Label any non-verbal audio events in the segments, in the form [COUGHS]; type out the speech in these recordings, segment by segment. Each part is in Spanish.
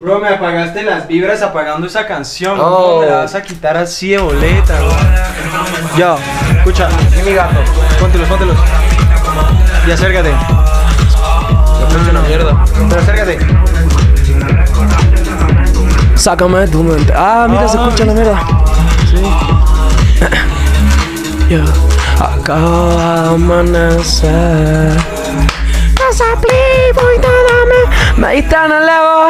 Bro, me apagaste las vibras apagando esa canción. Oh. ¿Cómo me la vas a quitar así de boleta, bro? Yo, escucha. Es mi gato. Póntelos, póntelos. Y acércate. Yo es una mierda. Pero acércate. Sácame de tu mente. Ah, mira, se escucha la mierda. Yeah. [CLEARS THROAT] Acaba de amanecer. Playboy. Me diste en el ego.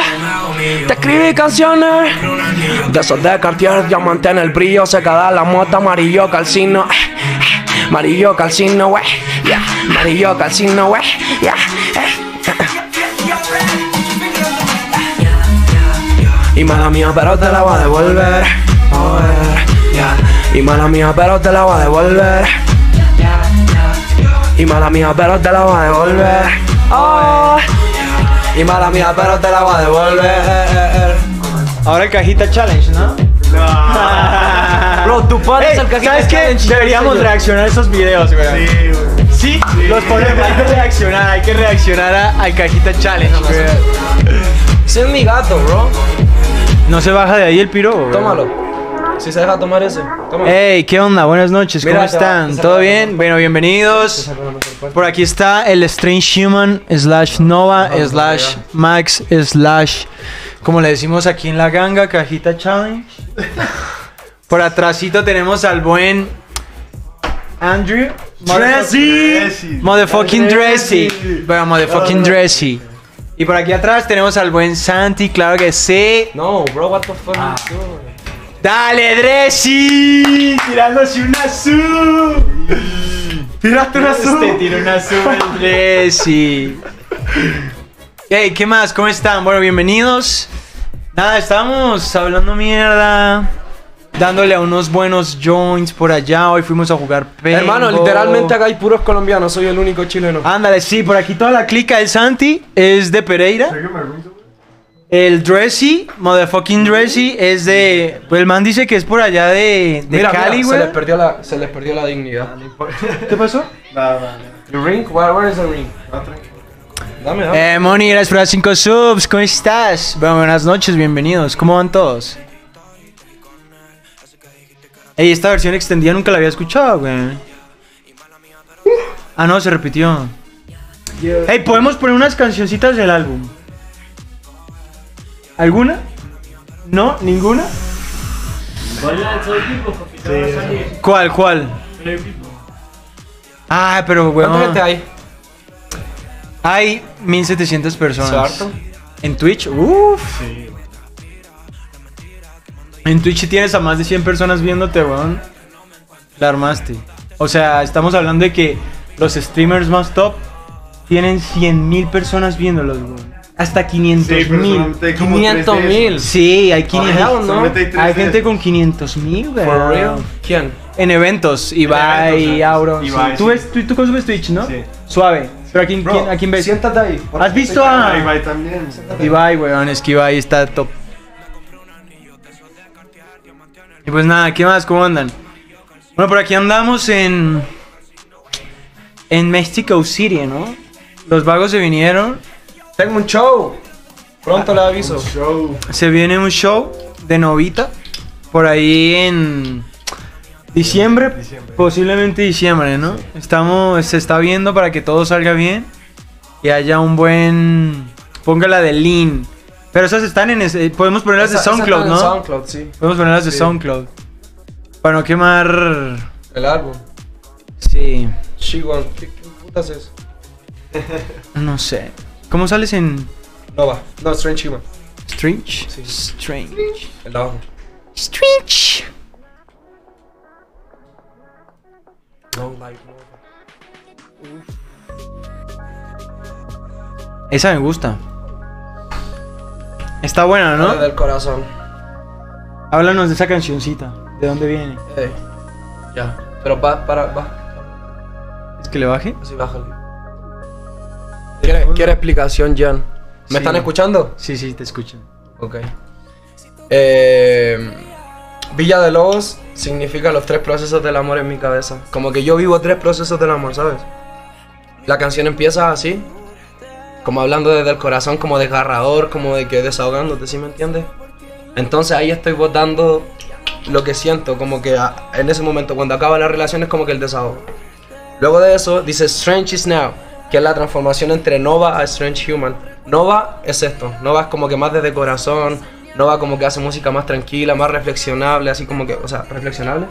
Te escribí canciones. De esos de Cartier, diamante en el brillo. Se queda la mota amarillo calcino. Amarillo calcino, wey. Yeah. Amarillo calcino, wey. Yeah. Y mala mía, pero te la voy a devolver. Yeah. Y mala mía, pero te la voy a devolver. Y mala mía, pero te la voy a devolver. Y mala mía, pero te la voy a devolver. Ahora el cajita challenge, ¿no? [LAUGHS] Bro, tú pones Ey, el cajita ¿Sabes qué? challenge, Deberíamos señor. reaccionar a esos videos, güey. Sí, los ponemos. Hay que reaccionar, hay que reaccionar a- al cajita challenge, güey. Ese es mi gato, bro. No se baja de ahí el piro, güey. Tómalo. Si se deja tomar ese, tómalo. Hey, ¿qué onda? Buenas noches, ¿cómo Mira, están? ¿Todo bien? Bueno, bienvenidos. Por aquí está el Strange Human slash Nova slash Max slash, como le decimos aquí en la ganga, cajita challenge. [LAUGHS] Por atrásito tenemos al buen Andrew. Dressy. Motherfucking Dressy. Bueno, motherfucking Dressy. Y por aquí atrás tenemos al buen Santi, claro que sí. No, bro, what the fuck doing? ¡Dale, Dressy! Tirándose un azul. [LAUGHS] Tiraste un azul. Te tiró un azul el Dressy. Hey, ¿qué más? ¿Cómo están? Bueno, bienvenidos. Nada, estamos hablando mierda. Dándole a unos buenos joints por allá. Hoy fuimos a jugar paintball. Hermano, literalmente acá hay puros colombianos, soy el único chileno. Ándale, sí, por aquí toda la clica del Santi es de Pereira. El Dressy, motherfucking Dressy, es de. Pues el man dice que es por allá de, de Mira, Cali, mira, güey. se les perdió la, se les perdió la dignidad. ¿Qué pasó? The ring, where, where is the ring? Dame, dame. Eh, Moni, gracias por las 5 subs. ¿Cómo estás? Bueno, buenas noches, bienvenidos. ¿Cómo van todos? Ey, esta versión extendida nunca la había escuchado, güey. Ah, no, se repitió. Ey, podemos poner unas cancioncitas del álbum. ¿Alguna? ¿No? ¿Ninguna? ¿Cuál, cuál? Ah, pero, güey. ¿Cuánta gente hay? Hay 1700 personas. ¿Es harto? En Twitch, uff. En Twitch tienes a más de 100 personas viéndote, weón. La armaste. O sea, estamos hablando de que los streamers más top tienen 100 mil personas viéndolos, weón. Hasta 500 mil. 500 mil. Sí, hay 500 hell no. Hay gente con 500 mil, weón. For real? ¿Quién? En eventos, Ibai, Auro. Ibai, ¿Tú, sí. ves, tú, tú consumes Twitch, ¿no? Sí. Suave. ¿Pero a quién, Bro, quién- a quién ves? Siéntate ahí. ¿Has visto a...? Va también. Ibai, weón, es que Ibai está top. Y pues nada, ¿qué más? ¿Cómo andan? Bueno, por aquí andamos en. En Mexico City, ¿no? Los vagos se vinieron. Tengo un show. Pronto le aviso. Show. Se viene un show de Novita. Por ahí en. Diciembre, Diciembre. posiblemente diciembre, ¿no? Estamos, se está viendo para que todo salga bien y haya un buen, póngala de lean. Pero esas están en, ese- podemos ponerlas de Esa- SoundCloud, ¿no? SoundCloud, sí. Podemos ponerlas de. SoundCloud. Para no quemar. El álbum. Sí. Chihuahua. ¿Qué, qué putas es? No sé. ¿Cómo sales en Nova. No, Strange Human. Strange? Sí. Strange. El de abajo. Strange. No Life Nova. Esa me gusta. Está buena, ¿no? del corazón. Háblanos de esa cancioncita. ¿De dónde viene? Eh, ya. Pero va, para, va. ¿Es que le baje? Así bájale. ¿Quiere, quiere explicación, Jan? ¿Me Sí. están escuchando? Sí, sí, te escuchan. Ok. Eh, Villa de Lobos significa los tres procesos del amor en mi cabeza. Como que yo vivo tres procesos del amor, ¿sabes? La canción empieza así. como hablando desde el corazón, como desgarrador, como de que desahogándote, ¿sí me entiendes? Entonces ahí estoy votando lo que siento, como que en ese momento, cuando acaba la relación, es como que el desahogo. Luego de eso, dice Strange is Now, que es la transformación entre Nova a Strange Human. Nova es esto, Nova es como que más desde corazón, Nova como que hace música más tranquila, más reflexionable, así como que, o sea, reflexionable.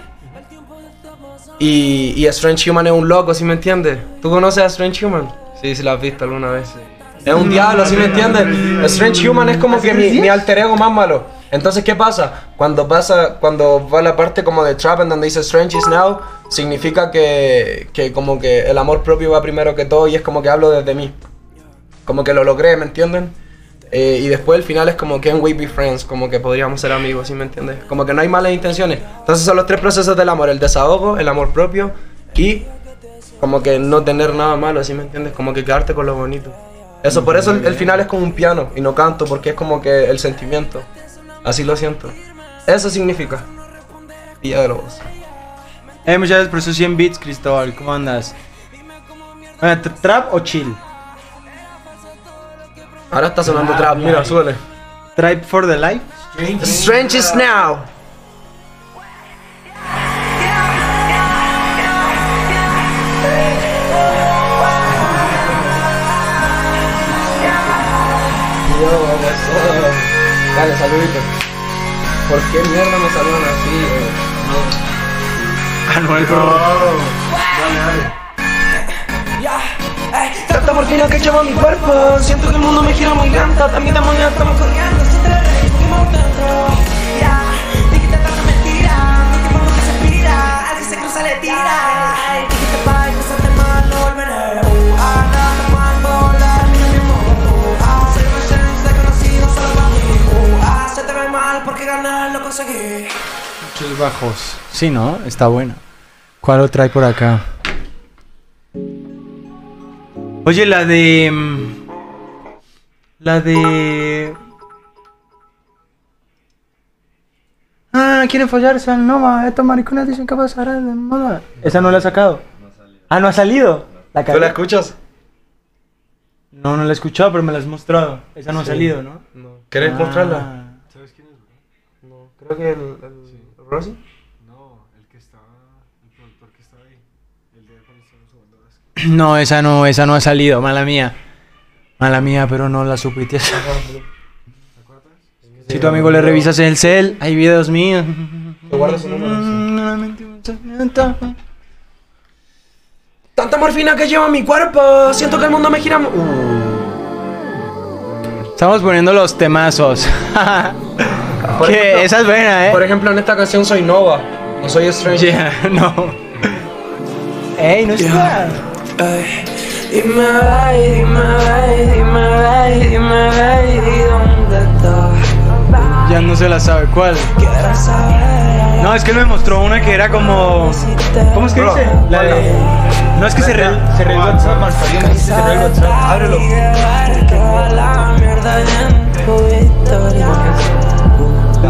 Y, y Strange Human es un loco, ¿sí me entiendes? ¿Tú conoces a Strange Human? Sí, sí lo has visto alguna vez. Es un diablo, ¿sí me entiendes? Strange Human es como que mi, mi alter ego más malo. Entonces, ¿qué pasa? Cuando pasa, cuando va la parte como de trap en donde dice Strange is now, significa que, que como que el amor propio va primero que todo y es como que hablo desde mí. Como que lo logré, ¿me entienden? Eh, y después el final es como can we be friends, como que podríamos ser amigos, ¿sí me entiendes? Como que no hay malas intenciones. Entonces son los tres procesos del amor, el desahogo, el amor propio y como que no tener nada malo, ¿sí me entiendes? Como que quedarte con lo bonito. Eso, por eso el, el final es como un piano y no canto, porque es como que el sentimiento. Así lo siento. Eso significa. Villa de Lobos. Eh, muchas gracias por esos 100 bits, Cristóbal. ¿Cómo andas? Bueno, ¿tra- ¿Trap o chill? Ahora está sonando trap, mira, suele. ¿Tribe for the life? Strange is now. Dale, saludito. ¿Por qué mierda me saludan así? eh? Anuel Tanta morfina que llevo a mi cuerpo Siento que el mundo me gira muy lento También demonios estamos corriendo Siento el rey que me dentro Ya, dijiste tanta mentira Mi tiempo nunca se expira Al que se cruza le tira mal porque ganar lo conseguí Muchos bajos. Sí, ¿no? Está buena. ¿Cuál otra hay por acá? Oye, la de... mm, La de... Ah, quieren follarse al Nova. Estos maricones dicen que pasará de moda. Esa no la ha sacado. Ah, no ha salido. La ¿Tú la escuchas? No, no la he escuchado, pero me la has mostrado. Esa no ha salido, ¿no? No. ¿Querés Ah. mostrarla? No, creo que el, el Rosy. No, esa no, esa no ha salido, mala mía. Mala mía, pero no la supiste. [LAUGHS] Si tu amigo le revisas el cel, hay videos míos. ¿Te guardas su número? Mm, Tanta morfina que lleva mi cuerpo, siento que el mundo me gira. mu- Estamos poniendo los temazos. [LAUGHS] Por que ejemplo- esa es buena, Por eh. ejemplo, en esta canción soy Nova, no soy Strange. Yeah, [LAUGHS] no. Ey, no está. Dime, ay, dime, ay, dime, ay, dime, ay, ¿dónde estás? Ya no se la sabe cuál. Quiero saber. No, es que él me mostró una que era como. ¿Cómo es que Bro, dice? La de. No es que se re, se re el WhatsApp, Marcelino, se re el WhatsApp. Ábrelo.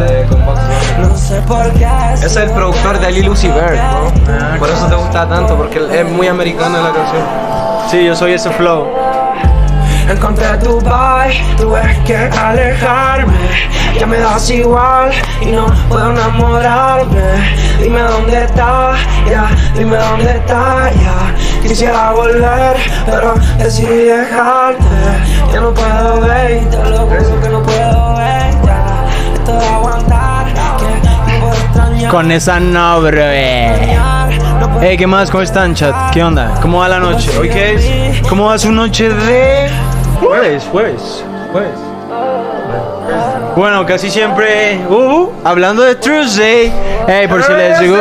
En tu historia. No sé por qué. Ese es el productor de Lil Uzi Vert, ¿no? Por eso te gusta tanto, porque es muy americano en la canción. Sí, yo soy ese flow. Encontré tu bye, tuve que alejarme. Ya me das igual y no puedo enamorarme. Dime dónde estás, ya, dime dónde estás, ya. Quisiera volver, pero decidí dejarte. Ya no puedo ver, te lo juro que no puedo ver, Con esa no, bro. Hey, ¿qué más? ¿Cómo están, chat? ¿Qué onda? ¿Cómo va la noche? ¿Hoy qué es? ¿Cómo va su noche de jueves? Jueves, jueves. Bueno, casi siempre. Uh, hablando de Tuesday. Hey, por si les digo.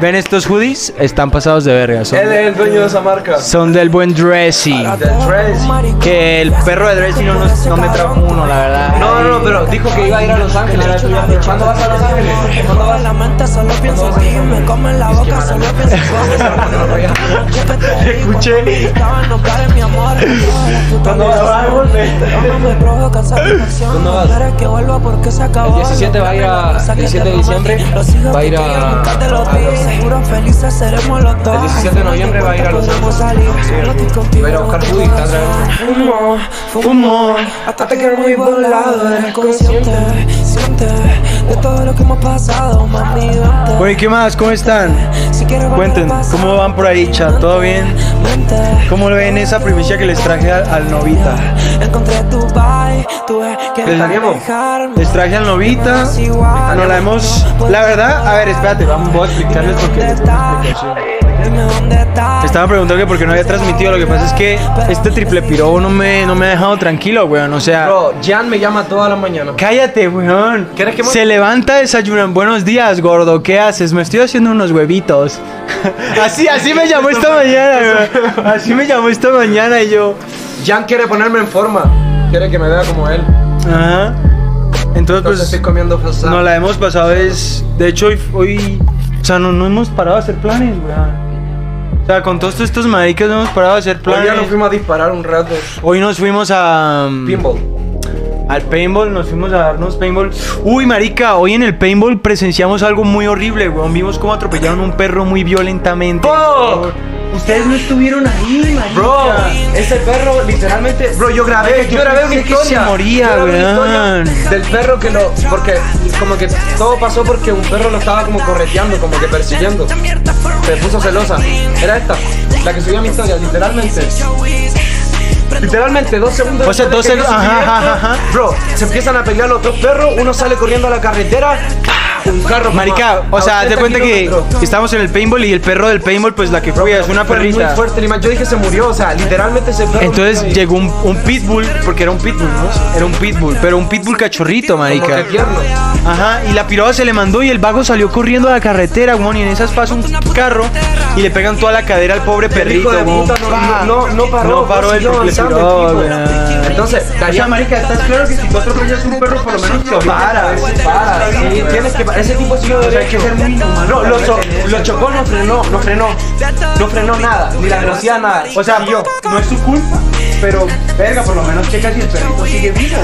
¿Ven estos hoodies? Están pasados de verga. Son, Él es el dueño de esa marca. son del buen Dressy. Dress. Que el perro de Dressy no, nos- no me trajo uno, la verdad. No, No, no, pero dijo que iba a ir a Los Ángeles. ¿Cuándo vas a Los Ángeles? ¿Cuándo vas? la mente solo pienso en ti, me come la boca, solo pienso en [LAUGHS] [LAUGHS] Escuché. no cae mi amor. [LAUGHS] ¿Cuándo vas a volver? ¿Cuándo vas? El 17 va a ir a- el 17 de diciembre va a ir a- Seguro felices seremos los dos. El 17 de noviembre va a ir a Los contigo, Va a ir a buscar no te food y está vas a- trayendo. Fumo, fumo, hasta te quedo muy volado. Eres consciente, siente de todo lo que hemos pasado, mami. vente. Bueno, ¿y qué más? ¿Cómo están? Cuenten, ¿cómo van por ahí, chat? ¿Todo bien? ¿Cómo ven esa primicia que les traje al, al Novita? ¿Les. Les traje al Novita. Nos la hemos. La verdad, a ver, espérate, vamos voy a explicarles por qué. les pongo explicación. Dime dónde estás. Me estaban preguntando que por qué no había transmitido. Lo que pasa es que este triple piro no me, no me ha dejado tranquilo, weón. O sea, Bro, Jan me llama toda la mañana. cállate, weón. ¿Quieres que Se levanta, desayuna. Buenos días, gordo. ¿Qué haces? Me estoy haciendo unos huevitos. [LAUGHS] así, así me llamó esta mañana, weón. Así me llamó esta mañana y yo. Jan quiere ponerme en forma. Quiere que me vea como él. Ajá. Entonces, Entonces pues. estoy comiendo. No la hemos pasado es. De hecho, hoy. hoy- o sea, no, no hemos parado de hacer planes, weón. O sea, con todos estos maricas no hemos parado de hacer Hoy planes. ya nos fuimos a disparar un rato. Hoy nos fuimos a. mm, Pinball. Al paintball, nos fuimos a darnos paintball. Uy, marica, hoy en el paintball presenciamos algo muy horrible, weón. Vimos cómo atropellaron a un perro muy violentamente. Ustedes no estuvieron ahí, marica. Bro, ese perro literalmente. Bro, yo grabé, yo, Yo grabé una historia. se moría, Yo grabé una weón. historia Del perro que lo. Porque como que todo pasó porque un perro lo estaba como correteando, como que persiguiendo. Se puso celosa. Era esta, la que subió a mi historia, literalmente. Literalmente, dos segundos. O sea, dos que yo seg- subí ajá, ajá, ajá. Bro, se empiezan a pelear los dos perros, uno sale corriendo a la carretera, un carro. Marica, o sea, te 80 cuenta que estamos en el paintball y el perro del paintball, pues la que cuida es una perrita. Muy fuerte, yo dije se murió, o sea, literalmente. Entonces murió ahí. llegó un, un pitbull, porque era un pitbull, ¿no? Era un pitbull, pero un pitbull cachorrito, Como marica. que. Ajá, y la piroba se le mandó y el vago salió corriendo a la carretera, weón, y en esas pasa un carro y le pegan toda la cadera al pobre perrito, de weón. puta no, no, no, paró, No paró el triple piroba. Entonces, O sea, marica, estás claro que si tú atropellas un perro, por lo menos te para, para, sí, tienes que ese tipo siguió O sea, que ser muy inhumano. No, lo, cho- lo chocó, no frenó, no frenó, no frenó nada, ni la velocidad nada. O sea, Siguió. no es su culpa, pero verga, por lo menos checa si el perrito sigue vivo,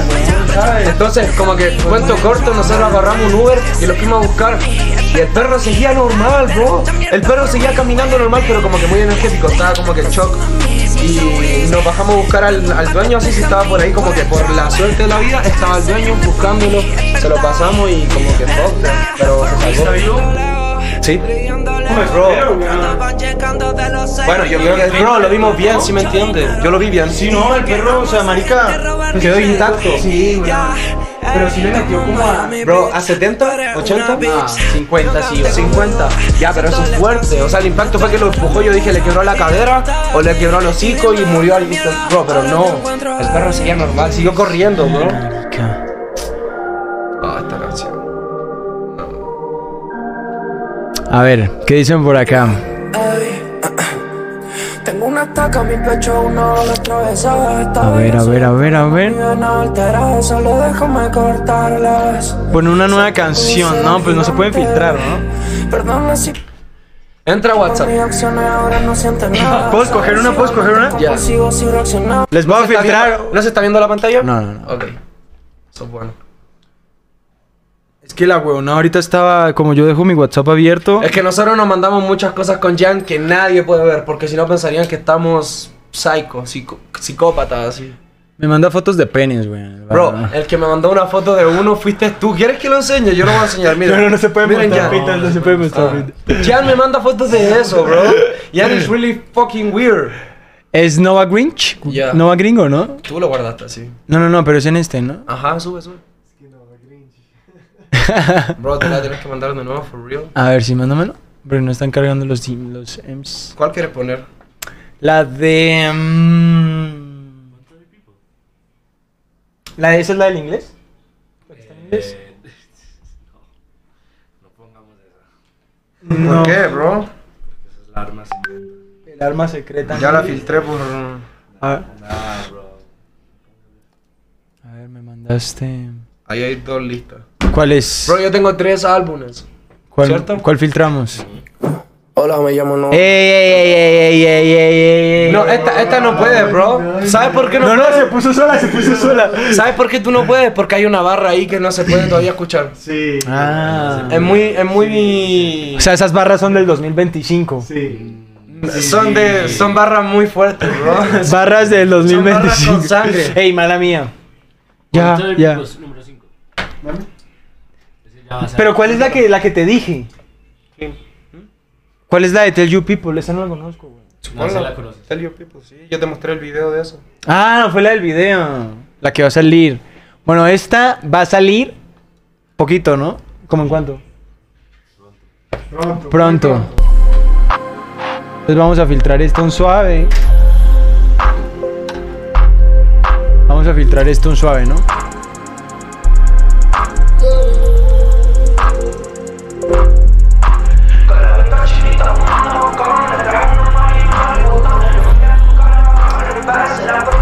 ¿sabes? Entonces, como que cuento corto, nosotros agarramos un Uber y lo fuimos a buscar. Y el perro seguía normal, bro. El perro seguía caminando normal, pero como que muy energético, estaba como que en shock. Y nos bajamos a buscar al, al dueño, así si estaba por ahí, como que por la suerte de la vida, estaba el dueño buscándolo. Se lo pasamos y como que fuck, pero se salvó. Sí. Bueno, yo creo que bro, lo vimos bien, si me entiendes. Yo lo vi bien. Sí, no, el perro, o sea, marica, Quedó intacto. Sí, weón. Pero sí le metió como a... Bro, ¿a 70? ¿80? Ah, 50, sí, 50. Ya, pero eso es fuerte. O sea, el impacto fue que lo empujó. Yo dije, le quebró la cadera o le quebró el hocico y murió al. Bro, pero no. El perro seguía normal, siguió corriendo, bro. Ah, esta canción. A ver, ¿qué dicen por acá? Tengo una estaca mi pecho, una bala atravesada. Esta A ver, a ver, a ver, a ver. No altera, solo déjame cortarlas. Pone una nueva canción, ¿no? Pues no se pueden filtrar, ¿no? Perdona si Entra a WhatsApp. [LAUGHS] ¿Puedo escoger una? ¿Puedo escoger una? Ya. Les voy a ¿No se está filtrar. ¿No se está viendo la pantalla? No, no, no. Ok. Eso es bueno. Es que la huevona ahorita estaba, como yo dejo mi WhatsApp abierto. Es que nosotros nos mandamos muchas cosas con Jan que nadie puede ver, porque si no pensarían que estamos psycho, psico- psicópatas, así. Me manda fotos de penes, güey. Bro, el que me mandó una foto de uno fuiste tú. ¿Quieres que lo enseñe? Yo lo voy a enseñar. Mira. No, no, no se puede Miren mostrar, Jan. Peter, no se puede mostrar, Peter. Jan me manda fotos de eso, bro. Jan is really fucking weird. ¿Es Nova Grinch? Ya. Nova Gringo, ¿no? Tú lo guardaste así. No, no, no, pero es en este, ¿no? Ajá, sube, sube. [LAUGHS] Bro, te la tienes que mandar de nuevo, for real. A ver, sí, mándamelo. Pero no están cargando los, los M's. ¿Cuál quieres poner? La de. mm, ¿La de esa es la del inglés? ¿La que está en inglés? [LAUGHS] No. ¿Por qué, bro? El arma secreta. Ya la filtré por. A ver. A ver, me mandaste. Ahí hay dos listas. ¿Cuál es? Bro, yo tengo tres álbumes. ¿Cuál, ¿cierto? ¿Cuál filtramos? Hola, me llamo No. ¡Ey, ey, ey, ey, ey, ey, ey, ey! No, esta, esta no puede, bro. ¿Sabes por qué no, No, no, puede? se puso sola, se puso sola. ¿Sabes por qué tú no puedes? Porque hay una barra ahí que no se puede todavía escuchar. Sí. Ah. Es muy, es muy... O sea, esas barras son del 2025. Sí. Son de, son barras muy fuertes, bro. [LAUGHS] Barras del Son 2025. barras con sangre. Ey, mala mía. Ya, ya. Número 5. Pero ¿cuál es la que, la que te dije? ¿Cuál es la de Tell You People? Esa no la conozco, güey. No se la conoces. Tell you people, sí. Yo te mostré el video de eso. Ah, no, fue la del video. La que va a salir. Bueno, esta va a salir poquito, ¿no? ¿Cómo en cuánto? Pronto. Pronto. Entonces vamos a filtrar esto un suave. Vamos a filtrar esto un suave, ¿no? Está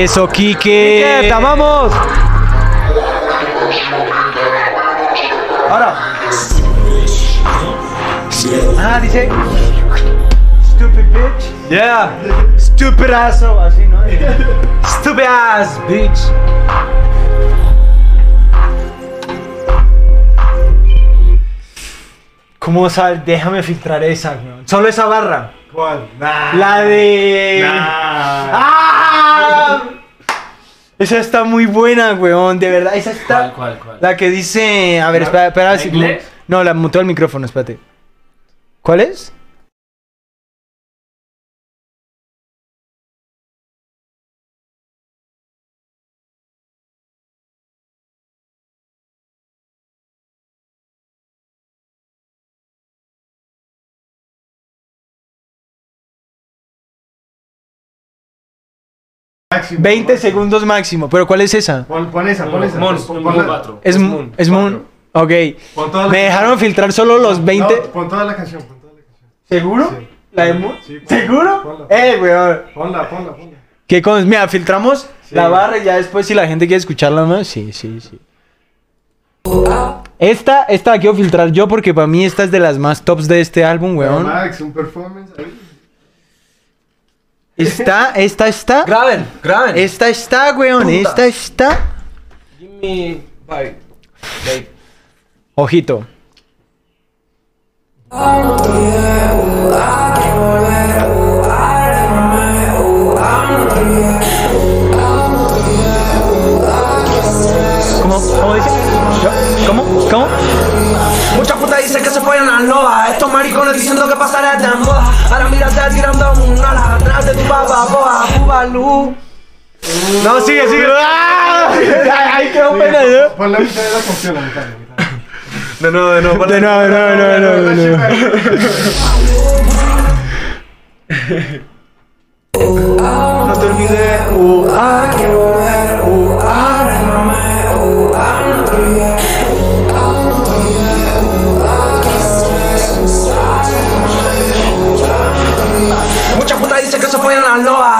Eso, Kike. Kike, te amamos. Ahora. Ah, dice. Stupid bitch. Yeah. Stupidazo. Así, ¿no? Stupid ass bitch. ¿Cómo sabes? Déjame filtrar esa, weón. Solo esa barra. ¿Cuál? Nah. La de. Nah. ¡Ah! Esa está muy buena, weón. De verdad, esa está. ¿Cuál, cuál, cuál? La que dice. A ver, espera, espera. ¿La si-? No, la muteo el micrófono, espérate. ¿Cuál es? Máximo. 20 segundos máximo. ¿Pero cuál es esa? Pon, pon esa, pon esa. Pon- la- 4. Es, Es Moon. Moon, Es Moon. cuatro. Ok. Pon toda la Me dejaron filtrar solo los 20. No, pon toda la canción, pon toda la canción. ¿Seguro? Sí. ¿La de Moon? Sí, ponla. ¿Seguro? Ponla. Eh, weón. Ponla, ponla, ponla. ¿Qué con... Mira, filtramos Sí. la barra y ya después si la gente quiere escucharla más. Sí, sí, sí. Esta, esta la quiero filtrar yo porque para mí esta es de las más tops de este álbum, weón. Max, un performance ahí. Esta, esta está. Graben, graben. Esta está, weón. Puta. Esta está. Give me... Bye. Bye. Ojito. ¿Cómo? ¿Cómo dice? ¿Cómo? ¿Cómo? Muchas putas dicen que se follan las loas. Estos maricones diciendo que pasará de. No, sigue, sigue. [LAUGHS] ¡Ah! Ay, qué pena, ¿no? pon- Pon la mitad de la canción, la mitad, la mitad. De nuevo, de nuevo. De nuevo, no, no, no, no, no. No te olvides, uh, ah, quiero volver, uh, ah, rémame, uh, ah, no te olvides. Muchas putas dicen que se las loas.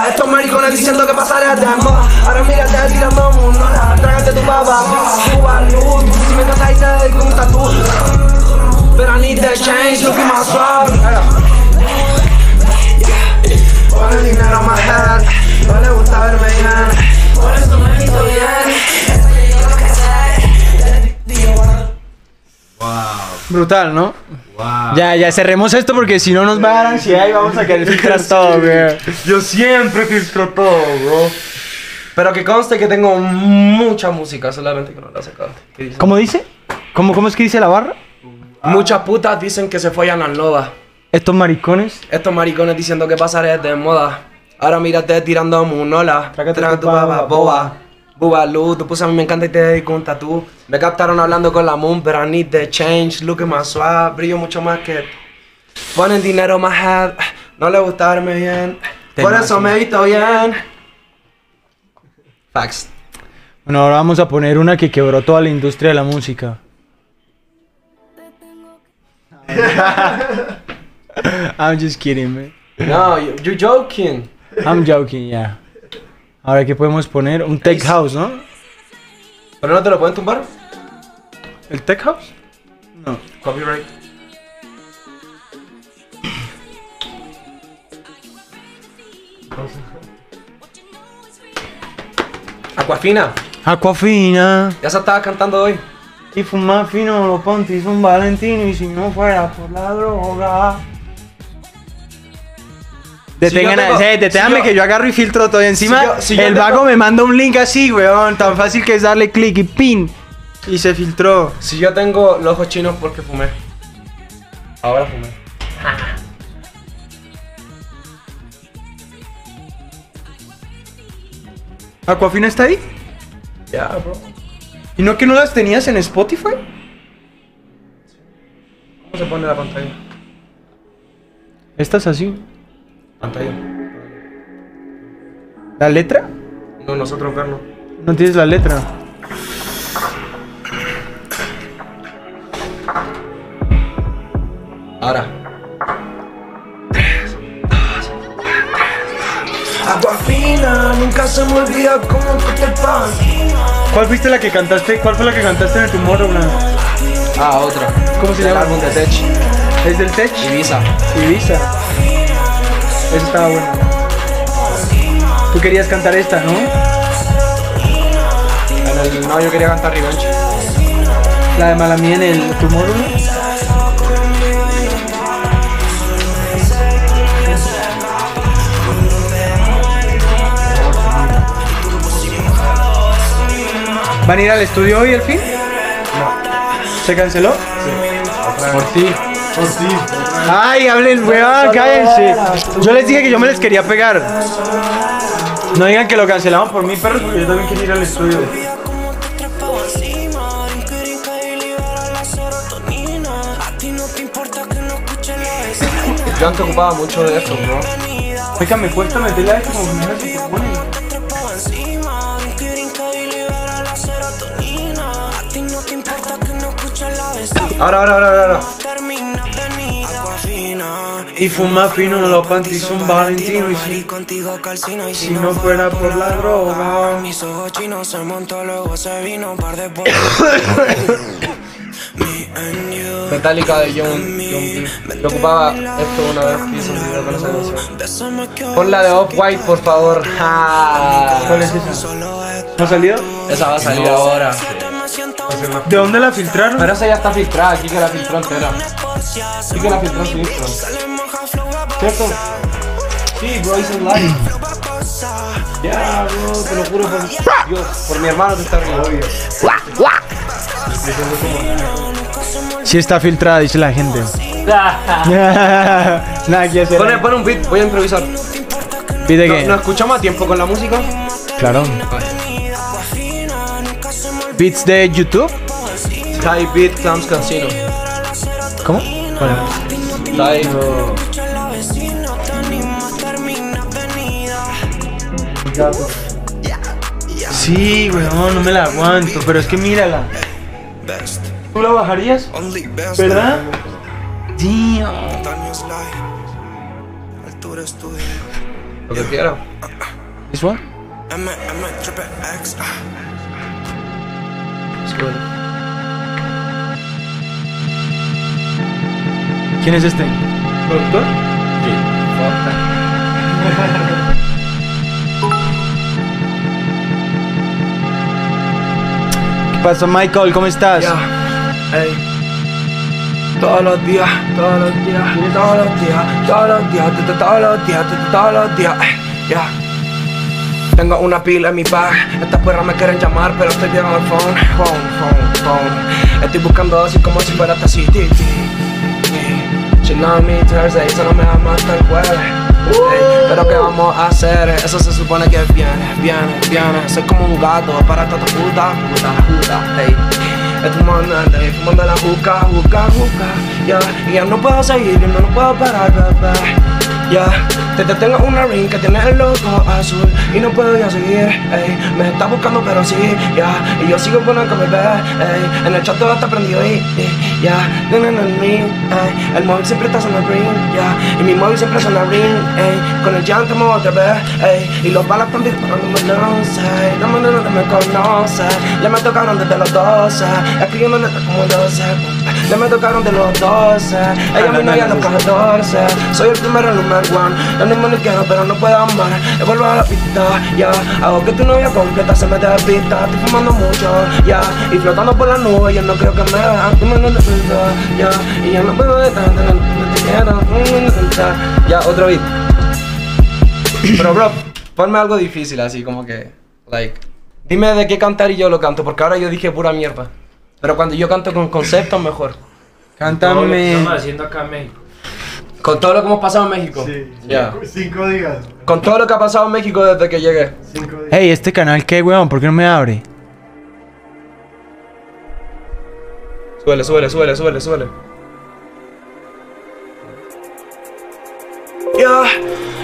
Estos maricones diciendo que pasaré de moda. Ahora mírate tirando munola. Trágate tu baba, suba luz. Brutal, ¿no? Ya, ya cerremos esto porque si no nos va a dar ansiedad y vamos a querer filtrar [LAUGHS] todo, güey. Yo siempre filtro todo, bro. Pero que conste que tengo mucha música, solamente que no la sé cantar. ¿Qué dice? ¿Cómo dice? ¿Cómo, ¿Cómo es que dice la barra? Muchas putas dicen que se follan al loba. Estos maricones. Estos maricones diciendo que pasaré de moda. Ahora mírate tirando munola. Traga tu baba, boba. Bubalú, tu puse a mí me encanta y te dedico un tatú. Me captaron hablando con la moon, pero I need the change. Look más suave, brillo mucho más que. Ponen dinero más head. No le gusta verme bien. Por eso me he visto bien. Facts. Bueno, ahora vamos a poner una que quebró toda la industria de la música. [LAUGHS] [LAUGHS] I'm just kidding, man. No, you, you joking. I'm joking, yeah. Ahora, ¿qué podemos poner? Un tech house, ¿no? ¿Pero no te lo pueden tumbar? ¿El tech house? No. Copyright. Aquafina, Aquafina. ya se estaba cantando hoy. Y fumar fino los panties un valentino y si no fuera por la droga. Detengan Si yo tengo- a ese, deténganme si yo- que yo agarro y filtro todo. Y encima, Si yo- si yo el tengo- vago me manda un link así, weón. Tan fácil que es darle clic y pin. Y se filtró. Si yo tengo los ojos chinos porque fumé. Ahora fumé. [LAUGHS] ¿Aquafina está ahí? Ya, bro. ¿Y no que no las tenías en Spotify? ¿Cómo se pone la pantalla? Estas así. Pantalla. ¿La letra? No, nosotros verlo. No tienes la letra. Ahora. Agua fina, nunca se me olvida cómo tú te pasas. ¿Cuál fuiste la que cantaste? ¿Cuál fue la que cantaste en el Tomorrowland? Ah, otra. ¿Cómo se llama? álbum de Tech. ¿Es del Tech? Ibiza. Ibiza. Esa estaba buena. Tú querías cantar esta, ¿no? En el, no, yo quería cantar Revenge. La de Malamía en el Tomorrowland. ¿Van a ir al estudio hoy al fin? No. ¿Se canceló? Por ti. Por sí. Ay, hablen, weón, cállense. Yo les dije que yo me les quería pegar. No digan que lo cancelamos por mí, perros, porque yo también quiero ir al estudio. Yo antes ocupaba mucho de eso, bro. Oiga, me cuesta meterle a esto como primero se supone. Ahora, ahora, ahora, ahora. Y fuma fino los panties un valentino y si, contigo calcino y si no fuera por la droga. Mis ojos chinos se montó, luego se vino un par de. [COUGHS] Metallica de John, John B. Yo ocupaba esto una vez que hice un video con esa canción. Bésame que Pon la de Off-White, por favor. Ja. ¿Cuál es esa? ¿No ha salido? Esa va a salir ahora. ¿De dónde la filtraron? Pero esa ya está filtrada, aquí que la filtró entera. Aquí que la filtró en su Instagram. ¿Cierto? Sí, bro, hizo un live. Ya, bro, te lo juro por Dios, por mi hermano que está riendo. Sí está filtrada, dice la gente. [LAUGHS] Nada que hacer. Pone, pone un beat, voy a improvisar. Pide ¿No, que. ¿Nos escuchamos a tiempo con la música? Claro. Beats de YouTube. Sky Beat Clams Casino. ¿Cómo? Bueno. Sí, weón, no me la aguanto, pero es que mírala. ¿Tú la bajarías? ¿Verdad? Estudio. Lo que quiera. This one? ¿Quién es este? ¿Productor? ¿Qué [LAUGHS] pasó, Michael? ¿Cómo estás? Ya. Ey. Todos los días, todos los días, todos los días, todos los días, todos los días, todos los días, eh, ya. Tengo una pila en mi bag, estas perras me quieren llamar, pero estoy bien al phone, phone, phone, phone. Estoy buscando así como si fuera taxi, ti. She love me Thursday, solo me ama hasta el jueves. Pero ¿qué vamos a hacer? Eso se supone que viene, viene, viene. Soy como un gato para tu puta, puta, puta, ey. Estoy fumando, ey, fumando la juca, juca, juca, ya. Y ya no puedo seguir, no, no puedo parar, bebé. Ya, te, te tengo una ring que tiene el logo azul y no puedo ya seguir, ey, me está buscando pero sí, ya, y yo sigo poniendo bebé, ey, en el chat todo está prendido y, ya, no, no, no, ring, ey, el móvil siempre está sonando ring, ya, y mi móvil siempre suena ring, ey, con el llanto me otra vez, ey, y los balas están disparando, sé, me, no, no me conoce, le me tocaron desde los 12, escribiendo letras como 12, le me tocaron de los 12, ella a mí no ya los 14, soy el primero en número one, no ni me quiero pero no puedo amar, he vuelvo a la pista, ya, hago que tu novia completa se me despista, estoy fumando mucho, ya, y flotando por las nubes, yo no creo que me vean, tú me no te ya, y ya no puedo de tanto, no, no te quiero, no ya, otro beat. [CLEARS THROAT] Pero bro, ponme algo difícil así como que, like, dime de qué cantar y yo lo canto, porque ahora yo dije pura mierda. Pero cuando yo canto con conceptos, mejor. Cántame. Estamos haciendo acá en México. Con todo lo que hemos pasado en México. Sí. Ya. Cinco días. Con todo lo que ha pasado en México desde que llegué. Cinco días. Hey, este canal, ¿qué, weón? ¿Por qué no me abre? Suele, suele, suele, suele, suele.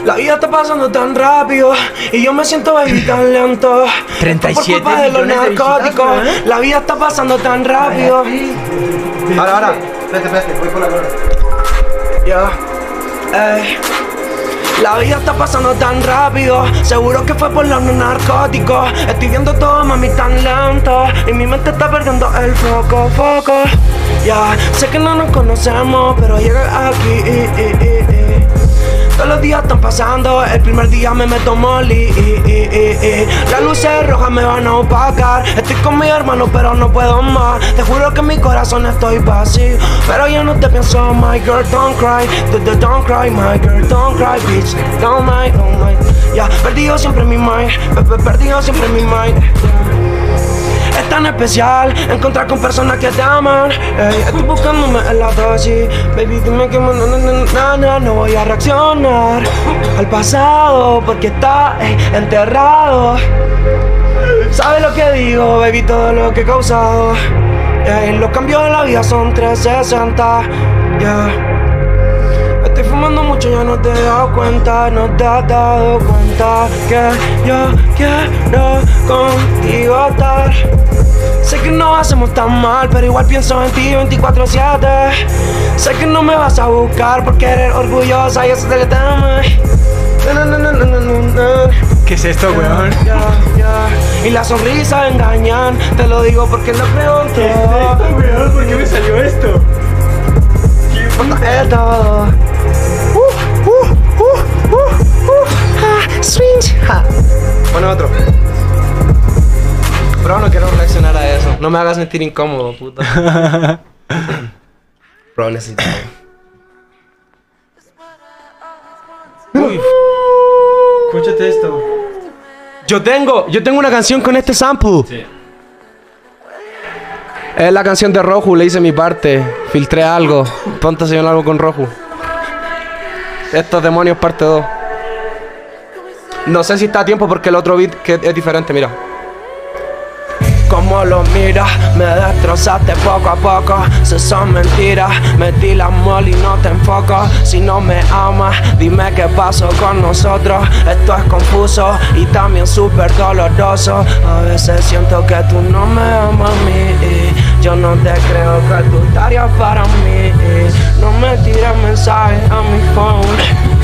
La vida está pasando tan rápido y yo me siento baby [CLEARS THROAT] tan lento. 37 Por culpa de los millones de visitas, narcóticos, weón. la vida está pasando tan rápido. Ahora, ahora. Espérate, espérate, voy por la gorra. Ya, ey. La vida está pasando tan rápido, seguro que fue por los narcóticos. Estoy viendo todo, mami, tan lento. Y mi mente está perdiendo el foco, foco. Ya, sé que no nos conocemos, pero llegué aquí. y, y, y, y. Todos los días están pasando, el primer día me meto molly y, y, y. Las luces rojas me van a opacar. Estoy con mi hermano pero no puedo más. Te juro que en mi corazón estoy vacío. Pero yo no te pienso, my girl, don't cry. Don't cry, my girl, don't cry, bitch. Don't mind, don't mind. Ya, perdido siempre mi mind. Pe- pe- Perdido siempre mi mind. yeah. Es tan especial encontrar con personas que te aman. Ey, estoy buscándome en la dosis. Baby, dime que no, no, no, no, voy a reaccionar al pasado porque está ey, enterrado. ¿Sabes lo que digo, baby? Todo lo que he causado. Ey, los cambios de la vida son 360. Yeah. Mucho, ya no te he dado cuenta, no te has dado cuenta que yo quiero contigo estar. Sé que no hacemos tan mal, pero igual pienso en ti 24-7. Sé que no me vas a buscar porque eres orgullosa y eso te le teme. Na, na, na. ¿Qué es esto, weón? Ya, ya. Y las sonrisas engañan, te lo digo porque lo pregunto. weón? ¿Por qué me salió esto? Es todo. Swing, ah. Pone otro. Bro, no quiero reaccionar a eso. No me hagas sentir incómodo, puta. [LAUGHS] Bro, necesito. Uy. Escúchate esto. Yo tengo, yo tengo una canción con este sample. Sí. Es la canción de Roju, le hice mi parte. Filtré algo. Ponte a algo con Roju. Estos demonios parte 2. No sé si está a tiempo porque el otro beat que es diferente, mira. Como lo miras, me destrozaste poco a poco. Se son mentiras, metí la mol y no te enfoco. Si no me amas, dime qué pasó con nosotros. Esto es confuso y también súper doloroso. A veces siento que tú no me amas a mí. Yo no te creo que tú estarías para mí. No me tires mensajes a mi phone.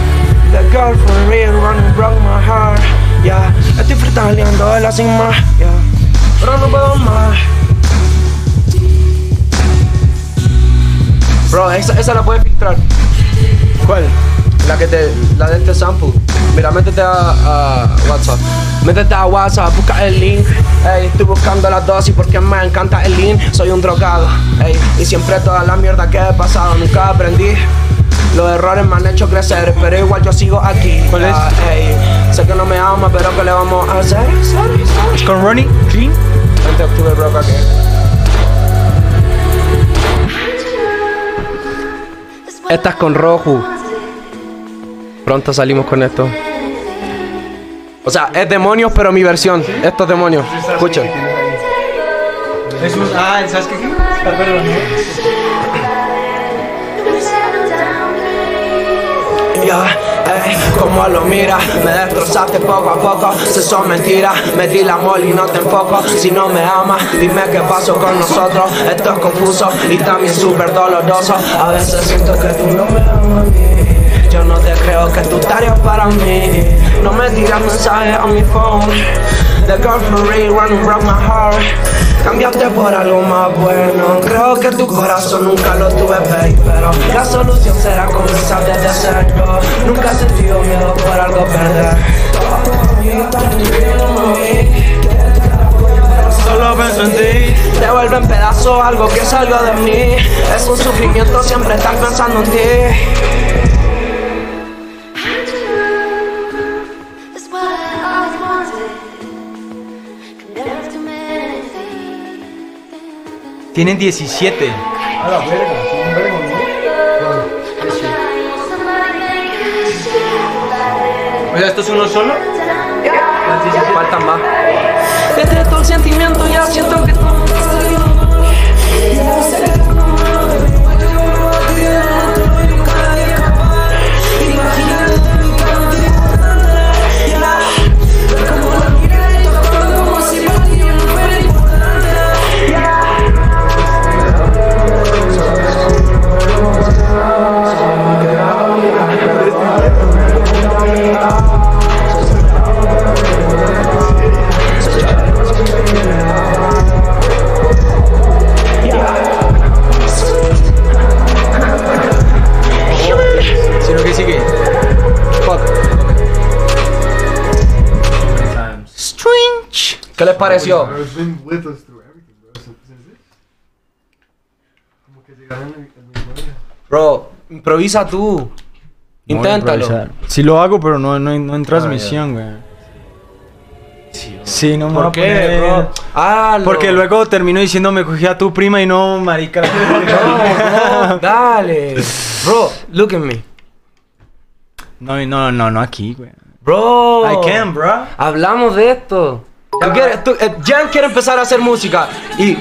The girl for real running broke my heart. Yeah, estoy fritaleando de la cima. Yeah, pero no puedo más. Bro, esa, esa la puedes filtrar. ¿Cuál? La que te. La de este sample. Mira, métete a, a WhatsApp. Métete a WhatsApp, busca el link. Ey, estoy buscando la dosis porque me encanta el lean. Soy un drogado, ey, y siempre toda la mierda que he pasado nunca aprendí. Los errores me han hecho crecer, pero igual yo sigo aquí. ¿Cuál es? Ah, ey, sé que no me ama, pero ¿qué le vamos a hacer? ¿Es con Ronnie? Clean. 20 de octubre, bro, aquí. Estás con Roju. Pronto salimos con esto. O sea, es demonios, pero mi versión. Estos demonios. Escuchen. Es un... Ah, ¿sabes qué? Ah, perdón. Como lo mira, me destrozaste poco a poco. Se son mentiras, me di la mol y no te enfoco. Si no me amas, dime qué pasó con nosotros. Esto es confuso y también súper doloroso. A veces siento que tú no me amas a mí. Yo no te creo que tú estarías para mí. No me tiras mensajes a mi phone. The for real running broke my heart. Cambiaste por algo más bueno. Creo que tu corazón nunca lo tuve, babe. Pero la solución será comenzar desde cero. Nunca he sentido miedo por algo perder. Solo pienso en ti. Te vuelve en pedazos algo que salió de mí. Es un sufrimiento siempre estar pensando en ti. Tienen 17. A la verga, son un vergo, O sea, ¿esto es uno solo? Faltan más. Desde todo el sentimiento ya siento que Sino mismo día. Bro, improvisa tú. Inténtalo. Sí lo hago, pero no, no, no en transmisión, güey. Sí, no me voy a ¿Por qué, poner- bro? Hazlo. Porque luego termino diciendo me cogí a tu prima y no, marica. [LAUGHS] No, bro, dale. Bro, look at me. No, no, no, no aquí, güey. Bro. I can, bro. Hablamos de esto. Tú quieres- tú- eh, Jan quiere empezar a hacer música y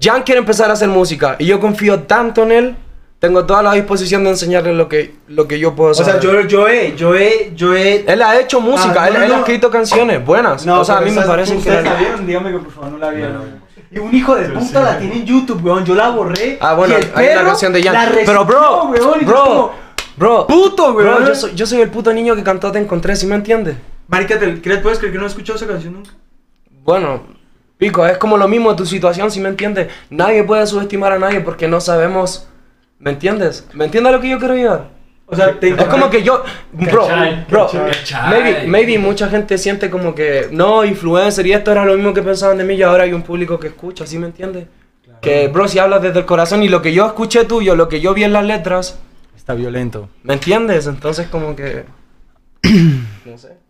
Jan quiere empezar a hacer música y yo confío tanto en él. Tengo toda la disposición de enseñarle lo que, lo que yo puedo O hacer. sea, yo, yo he, yo he, yo he... Él ha hecho música, Ah, él, no, él no. ha escrito canciones buenas. o sea, a mí me parece que... ¿Ustedes la vieron? Dígame que por favor no la vieron. Y un hijo de puta la tiene en YouTube, weón. Yo la borré. Ah, bueno, y el hay una canción de Jan. la Pero, bro, weón, y bro, como, bro, Puto, bro, weón. yo soy, yo soy el puto niño que cantó Te Encontré, ¿sí me entiendes? Marica, ¿te crees, puedes creer que no he escuchado esa canción nunca? Bueno, pico, es como lo mismo de tu situación, ¿sí me entiendes? Nadie puede subestimar a nadie porque no sabemos, ¿me entiendes? ¿Me entiendes a lo que yo quiero llegar? O sea, te Es como que yo, bro, Cachai, bro, cachai. maybe, maybe mucha gente siente como que, no, influencer y esto era lo mismo que pensaban de mí y ahora hay un público que escucha, ¿sí me entiendes? Que, bro, si hablas desde el corazón y lo que yo escuché tuyo, lo que yo vi en las letras, Está violento. ¿me entiendes? Entonces como que, [CLEARS THROAT] no sé.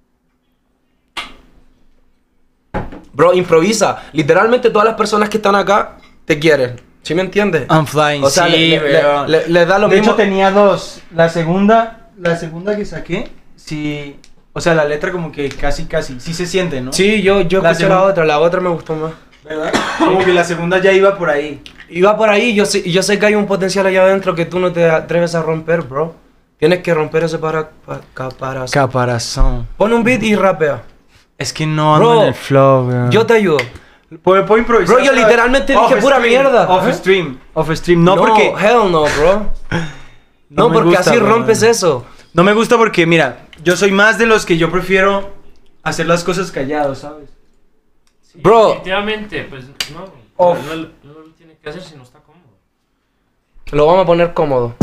Bro, improvisa. Literalmente todas las personas que están acá te quieren. ¿Sí me entiendes? I'm flying, O sea, sí, le, le- le- le da lo de mismo. hecho tenía dos. La segunda, la segunda que saqué, sí... O sea, la letra como que casi, casi, sí se siente, ¿no? Sí, yo, yo La escuché la otra, la otra me gustó más. ¿Verdad? Como que la segunda ya iba por ahí. Va por ahí, yo sé, yo sé que hay un potencial allá adentro que tú no te atreves a romper, bro. Tienes que romper ese para, pa- caparazón. Caparazón. Pon un beat y rapea. Es que no ando Bro, en el flow, weón. Yo te ayudo. ¿Puedo, puedo improvisar? Bro, yo literalmente dije Off pura stream, mierda. Off ¿Eh? stream, off stream. No, porque... hell no, bro. No, No porque gusta, así weón. rompes eso. No me gusta porque, mira, yo soy más de los que yo prefiero hacer las cosas callados, ¿sabes? Bro. Definitivamente, pues no. Off. No, no, no lo tiene que hacer si no está cómodo. Lo vamos a poner cómodo.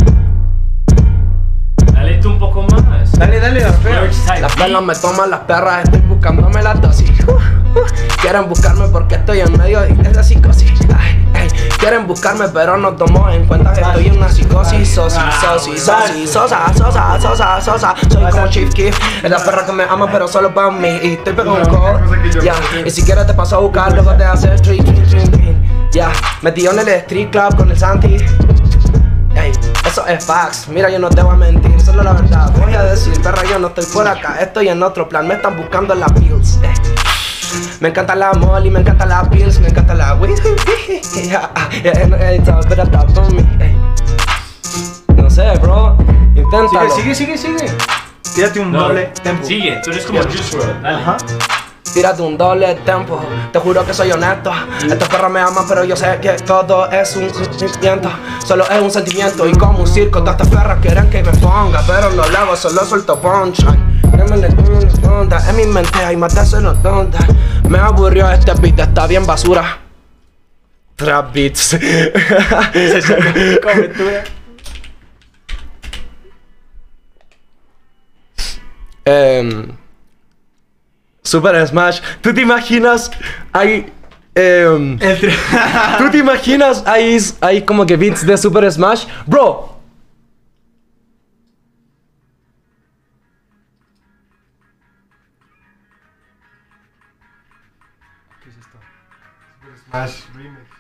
Dale tú un poco más. Dale, dale, type Las perlas me toman las perras, estoy buscándome la dosis. Uh, uh. Quieren buscarme porque estoy en medio de esa psicosis. Ay, ay. Quieren buscarme, pero no tomo en cuenta que estoy en una psicosis. Sosi, sosi, sosi, sosa, sosa, sosa, sosa. Soy como Chief Keef, es la perra que me ama, pero solo para mí. Y estoy pegado un call. Ya, y si quieres te paso a buscar, luego te hace street, street, street, street. Ya, metido en el street club con el Santi. Eso es facts, mira yo no te voy a mentir, solo la verdad Voy a decir, perra yo no estoy por acá, estoy en otro plan Me están buscando en las pills eh. Me encanta la molly, me encanta la pills, me encanta la weed Yeah, to me, ey. No sé, bro, inténtalo Sigue, sigue, sigue, sigue. Tírate un No, doble tempo. Sigue, tú eres como Juice WRLD. Dale. Ajá. Tírate un doble tempo, te juro que soy honesto. Esta perra me ama, pero yo sé que todo es un sentimiento. Solo es un sentimiento y como un circo, todas estas perras quieren que me ponga, pero no lo hago, solo suelto punchline. En mi mente hay más de no tonta. Me aburrió este beat, está bien basura. Trap beats. Cobertura. [LAUGHS] Super Smash. ¿Tú te imaginas? Hay. em, [LAUGHS] ¿Tú te imaginas? Hay, hay como que beats de Super Smash. Bro. Smash Remix.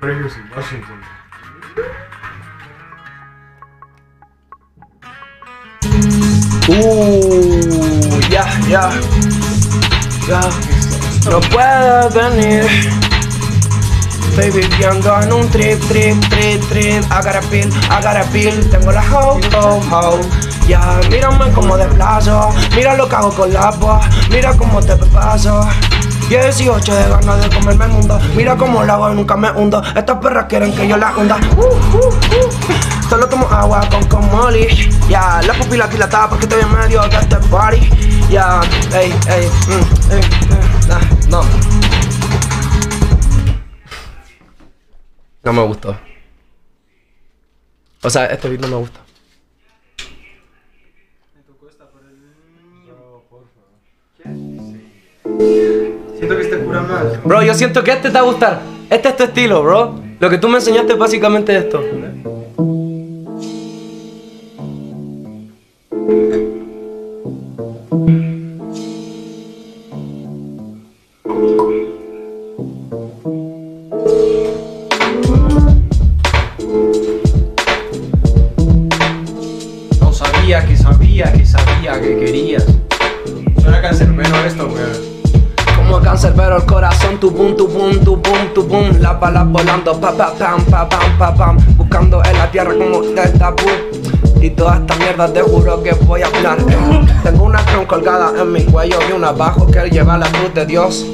Pero he was in Washington. Uh, ya, ya. Ya. No puedes venir. Estoy viviendo en un trip, trip, trip, trip. I got a. Tengo la ho, ho, ho. Ya, mírame como desplazo. Mira lo que hago con la voz. Mira cómo te paso. 18 de ganas de comerme el mundo. Mira cómo lo hago nunca me hundo. Estas perras quieren que yo la hunda. Uh, uh, uh. Solo tomo agua con molly. Ya, la pupila dilatada porque estoy en medio de este party. Ya, ey, ey, mm, ey, eh, nah, no. No me gustó. O sea, este beat no me gusta. Siento que este cura más. Bro, yo siento que este te va a gustar. Este es tu estilo, bro. Lo que tú me enseñaste es básicamente esto. Balas volando, pa, pa, pam, pa, pam, pa, pam. Buscando en la tierra como del tabú. Y toda esta mierda te juro que voy a hablar. Tengo una cruz colgada en mi cuello y una abajo que lleva la cruz de Dios.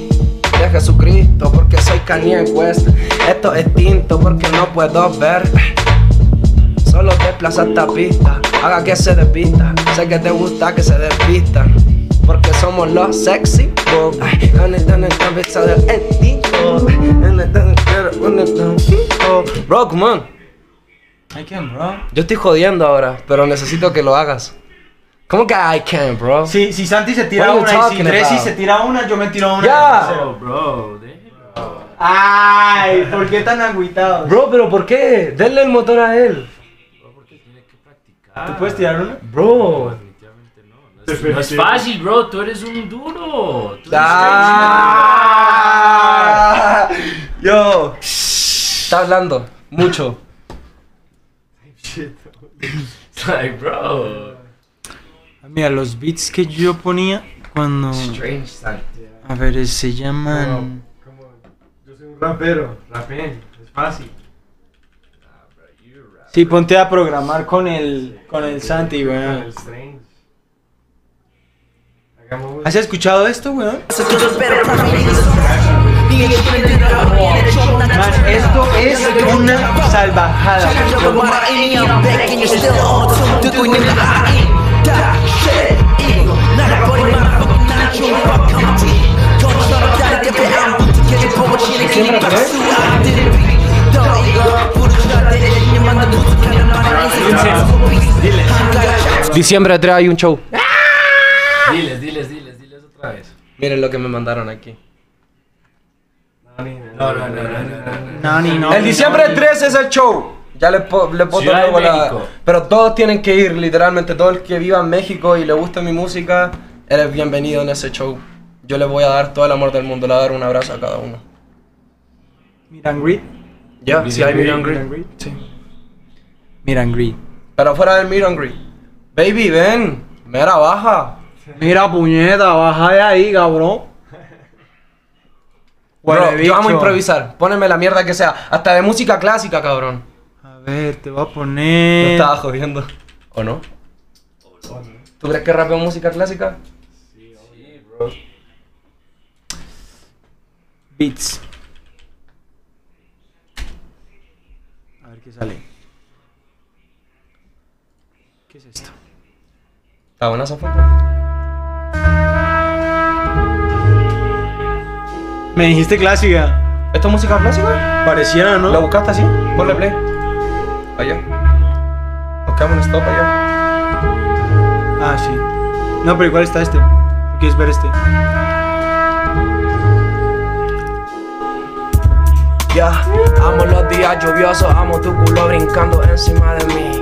De Jesucristo, porque soy Kanye West. Esto es tinto porque no puedo ver. Solo desplaza esta pista, haga que se despista. Sé que te gusta que se despistan. Porque somos los sexy el- en el cabeza del Bro, come on. I can, bro. Yo estoy jodiendo ahora, pero necesito que lo hagas. ¿Cómo que I can, bro? Si, si Santi se tira una y si Tracy se tira una, yo me tiro una. Ya. Bro, bro, déjelo. Ay, ¿por qué tan agüitados? Bro, pero ¿por qué? Denle el motor a él. ¿Tú puedes tirar una? Bro. Definitivamente no. No es, no es fácil, bro. Tú eres un duro. Tú eres Ah. [LAUGHS] Yo. Está hablando mucho. Like, bro. Mira, los beats que yo ponía cuando... Strange. A ver, se llaman... Como, yo soy un rapero, rapé, es fácil. Sí, ponte a programar con el, con el Santi, Con weón. ¿Has escuchado esto, weón? Más esto es una salvajada. Diciembre atrás un show. Diles, diles, diles, diles otra vez. Miren lo que me mandaron aquí. No, no, no, no, no, no. El diciembre 3 es el show. Ya le, po- le puedo Ciudad de luego la-. Pero todos tienen que ir, literalmente. Todo el que viva en México y le guste mi música, eres bienvenido en ese show. Yo le voy a dar todo el amor del mundo, le voy a dar un abrazo a cada uno. Miran Greet. Ya, hay and greet. Sí. Miran Greet. Pero fuera del meet and greet. Baby, ven. Mira, baja. Mira, puñeta, baja de ahí, cabrón. Bro, Huele yo amo improvisar. Póneme la mierda que sea. Hasta de música clásica, cabrón. A ver, te voy a No poner. estaba jodiendo. ¿O no? ¿Tú crees que rapeo música clásica? Beats. A ver qué sale. ¿Qué es esto? Está buena esa foto. Me dijiste clásica. ¿Esto es música clásica? Pareciera, ¿no? ¿Lo buscaste así? Ponle play. Allá. Nos quedamos en stop allá. Ah, sí. No, pero igual está este. ¿O ¿Quieres ver este? Ya, amo los días lluviosos, amo tu culo brincando encima de mí.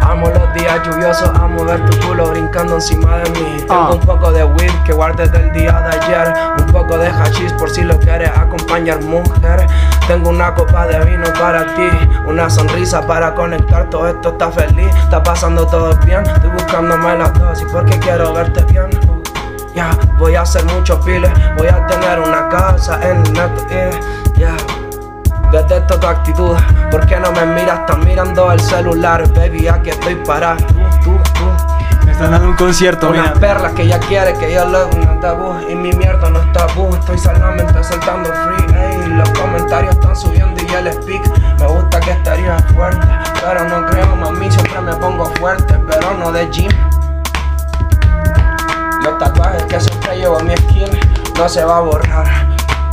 Amo los días lluviosos, amo ver tu culo brincando encima de mí. Tengo Ah. un poco de weed que guardé del día de ayer, un poco de hashish por si lo quieres acompañar, mujer. Tengo una copa de vino para ti, una sonrisa para conectar. Todo esto está feliz, está pasando todo bien. Estoy buscándome las dosis porque quiero verte bien. Ya, voy a hacer muchos piles, voy a tener una casa en neto, ya. Detesto tu actitud, ¿por qué no me miras? Estás mirando el celular, baby, aquí estoy para tú, tú. Me están dando un concierto, Unas mira. perlas que ella quiere que yo le una tabú Y mi mierda no es tabú, estoy solamente saltando free ey, Los comentarios están subiendo y el speak Me gusta que estaría fuerte Pero no creo, mami, siempre me pongo fuerte Pero no de gym Los tatuajes que siempre llevo en mi skin No se va a borrar,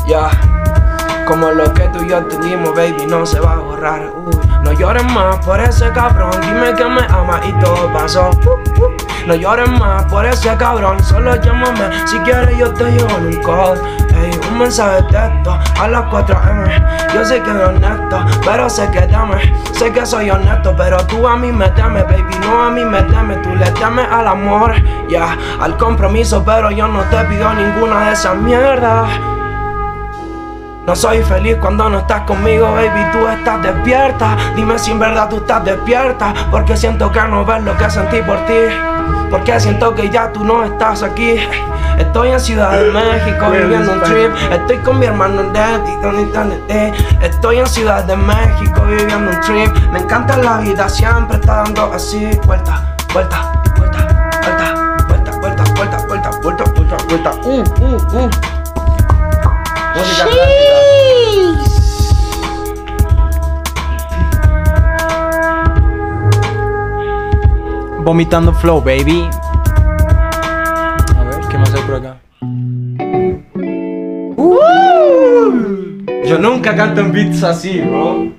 ya como lo que tú y yo tuvimos, baby, no se va a borrar. Uy, no llores más por ese cabrón, dime que me ama y todo pasó. No llores más por ese cabrón, solo llámame si quieres yo te llevo en un call. Ey, un mensaje de texto a las 4M. Yo sé que es honesto, pero sé que dame. Sé que soy honesto, pero tú a mí me temes, baby, no a mí me temes. Tú le temes al amor, ya, al compromiso, pero yo no te pido ninguna de esas mierdas. No soy feliz cuando no estás conmigo, baby, tú estás despierta. Dime si en verdad tú estás despierta, porque siento que no ves lo que sentí por ti. Porque siento que ya tú no estás aquí. Estoy en Ciudad de [LAUGHS] México viviendo un trip. Estoy con mi hermano Daddy. Estoy en Ciudad de México viviendo un trip. Me encanta la vida, siempre está dando así. Vuelta, vuelta, vuelta, vuelta, vuelta, vuelta, vuelta, vuelta, vuelta, vuelta, vuelta. Uh, uh, uh. Música clásica. Vomitando flow, baby. A ver, ¿qué más hay por acá? Yo nunca canto en beats así, bro.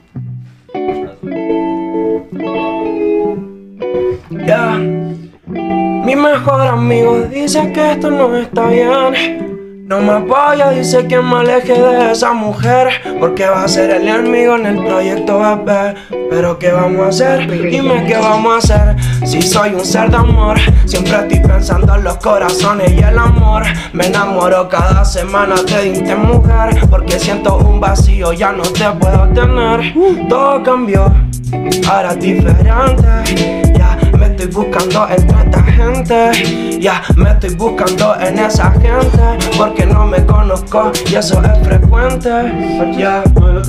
Ya. Mi mejor amigo dice que esto no está bien. No me apoya, dice que me aleje de esa mujer. Porque va a ser el enemigo en el proyecto bebé. Pero ¿qué vamos a hacer? Dime qué vamos a hacer. Si soy un ser de amor, siempre estoy pensando en los corazones y el amor. Me enamoro cada semana de ti, mujer. Porque siento un vacío, ya no te puedo tener. Todo cambió, ahora es diferente. Estoy buscando entre esta gente. Ya me estoy buscando en esa gente. Porque no me conozco y eso es frecuente. Ya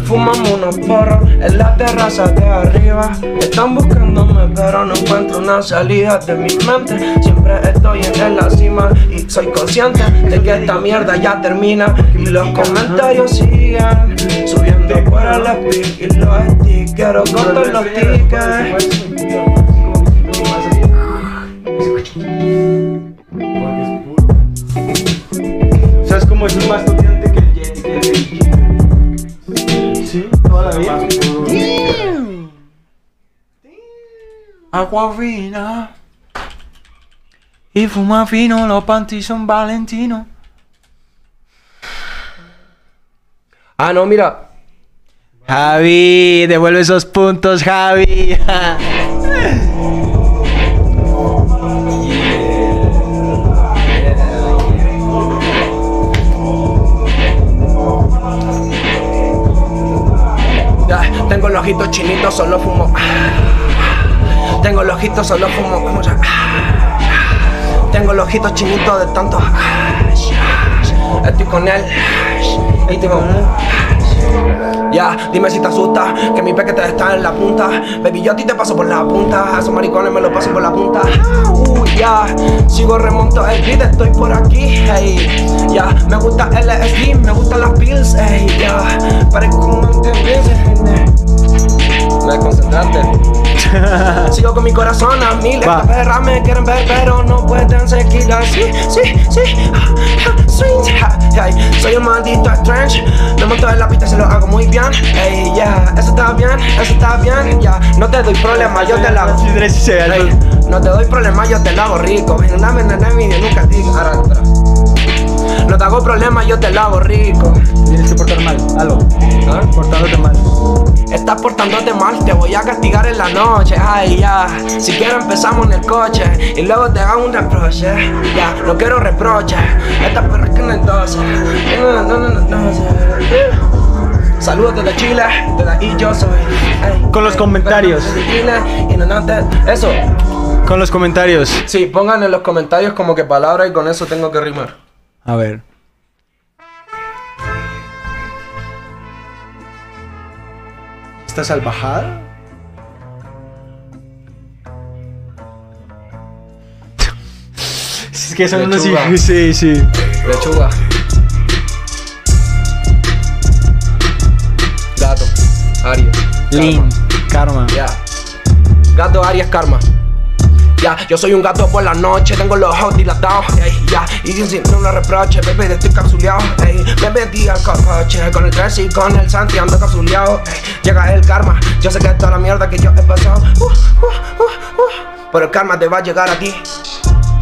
fumamos unos porros en la terraza de arriba. Están buscándome, pero no encuentro una salida de mi mente. Siempre estoy en la cima y soy consciente de que esta mierda ya termina. Y los comentarios siguen subiendo por el speed y los stickers con todos los tickets. ¿Sabes cómo es más estudiante que el Jet que el Sí, toda la vida. Agua fina. Y fuma fino, los panties son valentinos. Ah, no, mira. Javi, devuelve esos puntos, Javi. [LAUGHS] tengo los ojitos chinitos, solo fumo. Tengo los ojitos, solo fumo. Tengo los ojitos chinitos de tanto. Estoy con él. Íntimo. Ya, dime si te asusta que mi pequete está en la punta. Baby, yo a ti te paso por la punta. A esos maricones me lo paso por la punta. Uh, ya, sigo remonto el beat, estoy por aquí. Hey, ya, me gusta LSD, me gustan las pills. Hey, ya, parezco un Me desconcentraste. Sigo con mi corazón a mil. Estas perras me quieren ver, pero no pueden seguir así. Sí, sí, ah, ah, swing. ah, hey, soy un maldito strange. Me monto en la pista y se lo hago muy bien. Ey, yeah, eso está bien, eso está bien. Ya, no te doy problema, yo te la hago. Ey, no te doy problema, yo te lo hago rico. En una vena nunca digo. Ahora. No te hago problema, yo te lo hago rico. Tienes que portar mal, algo. ¿Ah? Portándote mal. Estás portándote mal, te voy a castigar en la noche. Ay, ya. Si quiero empezamos en el coche y luego te hago un reproche. Ya, no quiero reproche. Esta perra es que no entonces. No, no, no, no, no, no. Saludos desde Chile, desde ahí yo soy. Con los ey, comentarios. Eso. Con los comentarios. Sí, pongan en los comentarios como que palabra y con eso tengo que rimar. A ver. ¿Esta salvajada? [LAUGHS] es que son unos Lechuga. hijos. Sí, sí. Lechuga. Gato. Aries. Lin. Karma. Ya. Gato Aries Karma. Ya, yo soy un gato por la noche, tengo los ojos dilatados, ey, ya, y sin, sin no lo reproche, bebé, estoy capsuleado, ey, me metí al coche, con el Tracy y con el Santi ando capsuleado, ey, llega el karma, yo sé que toda la mierda que yo he pasado, uh, uh, uh, uh, pero el karma te va a llegar a ti,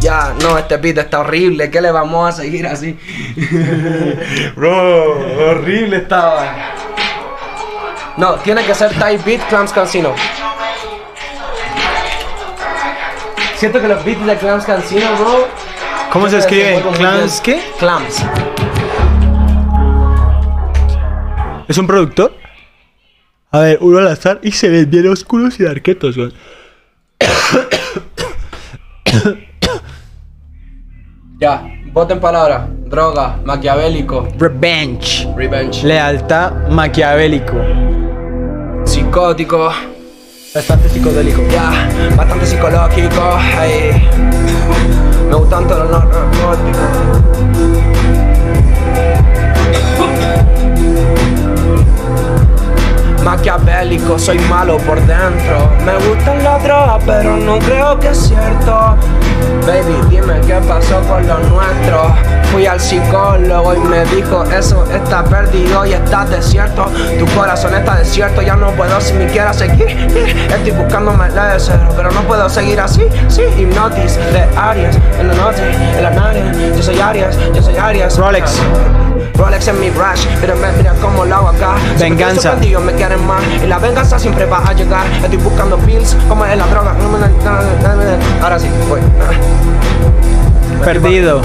ya, no, este beat está horrible, ¿qué le vamos a seguir así? [LAUGHS] Bro, horrible estaba. No, tiene que ser type beat Clams Cancino. Siento que los beats de Clams Cancino, bro. ¿Cómo se escribe? vuelven muy ¿Clans bien. qué? Clams. ¿Es un productor? A ver, uno al azar y se ven bien oscuros y arquetos, güey. [COUGHS] Ya, voten palabra. Droga, maquiavélico, Revenge. revenge, Lealtad maquiavélico. psicótico, Bastante psicodélico. ya, bastante psicológico. ey. Me gustan todos los narcóticos. Maquiavélico, soy malo por dentro. Me gustan las drogas, pero no creo que es cierto. Baby, dime qué pasó con lo nuestro. Fui al psicólogo y me dijo eso está perdido y está desierto. Tu corazón está desierto, ya no puedo si me quiera seguir. [LAUGHS] Estoy buscándome de cero, pero no puedo seguir así. Sí, hipnotis de Aries, en la noche, en la nave. Yo soy Aries, yo soy Aries. Rolex. Rolex en mi rush, mira, mira cómo lo hago acá. Siempre Venganza. sorprendido, me quieren más. Y la venganza siempre va a llegar. Estoy buscando pills, como es la droga. Ahora sí, voy. Perdido.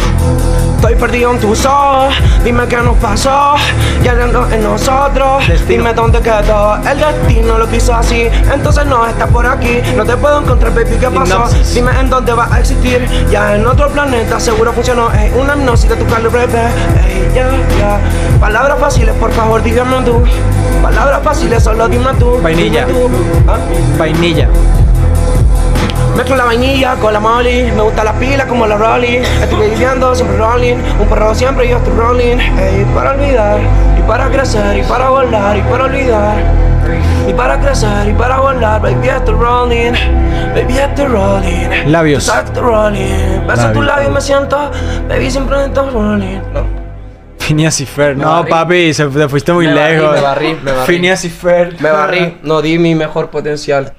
Estoy perdido en tus ojos, dime qué nos pasó, ya no en nosotros, Destino. dime dónde quedó, el destino lo quiso así, entonces no estás por aquí, no te puedo encontrar, baby, ¿qué pasó? Hipnosis. Dime en dónde va a existir, ya en otro planeta seguro funcionó, ey, una hipnosis de tu calibre, ey, ya, ya, palabras fáciles, por favor, dígame tú, palabras fáciles, solo dime tú, Vainilla. dime tú, ¿ah? Vainilla. Mezclo la vainilla con la molly, me gusta la pila como la rolling. Estoy viviendo siempre rolling, un perro siempre yo estoy rolling. Ey, para olvidar, y para crecer, y para volar, y para olvidar. Y para crecer, y para volar, baby estoy rolling, baby estoy rolling. Labios. Estoy rolling, beso tus Labios. y me siento, baby siempre estoy rolling. No. Phineas y Fer. Me No, barrí. papi, se te fuiste muy Me barrí, lejos. me barrí, me barrí. Phineas y Fer. Me barrí, no di mi mejor potencial.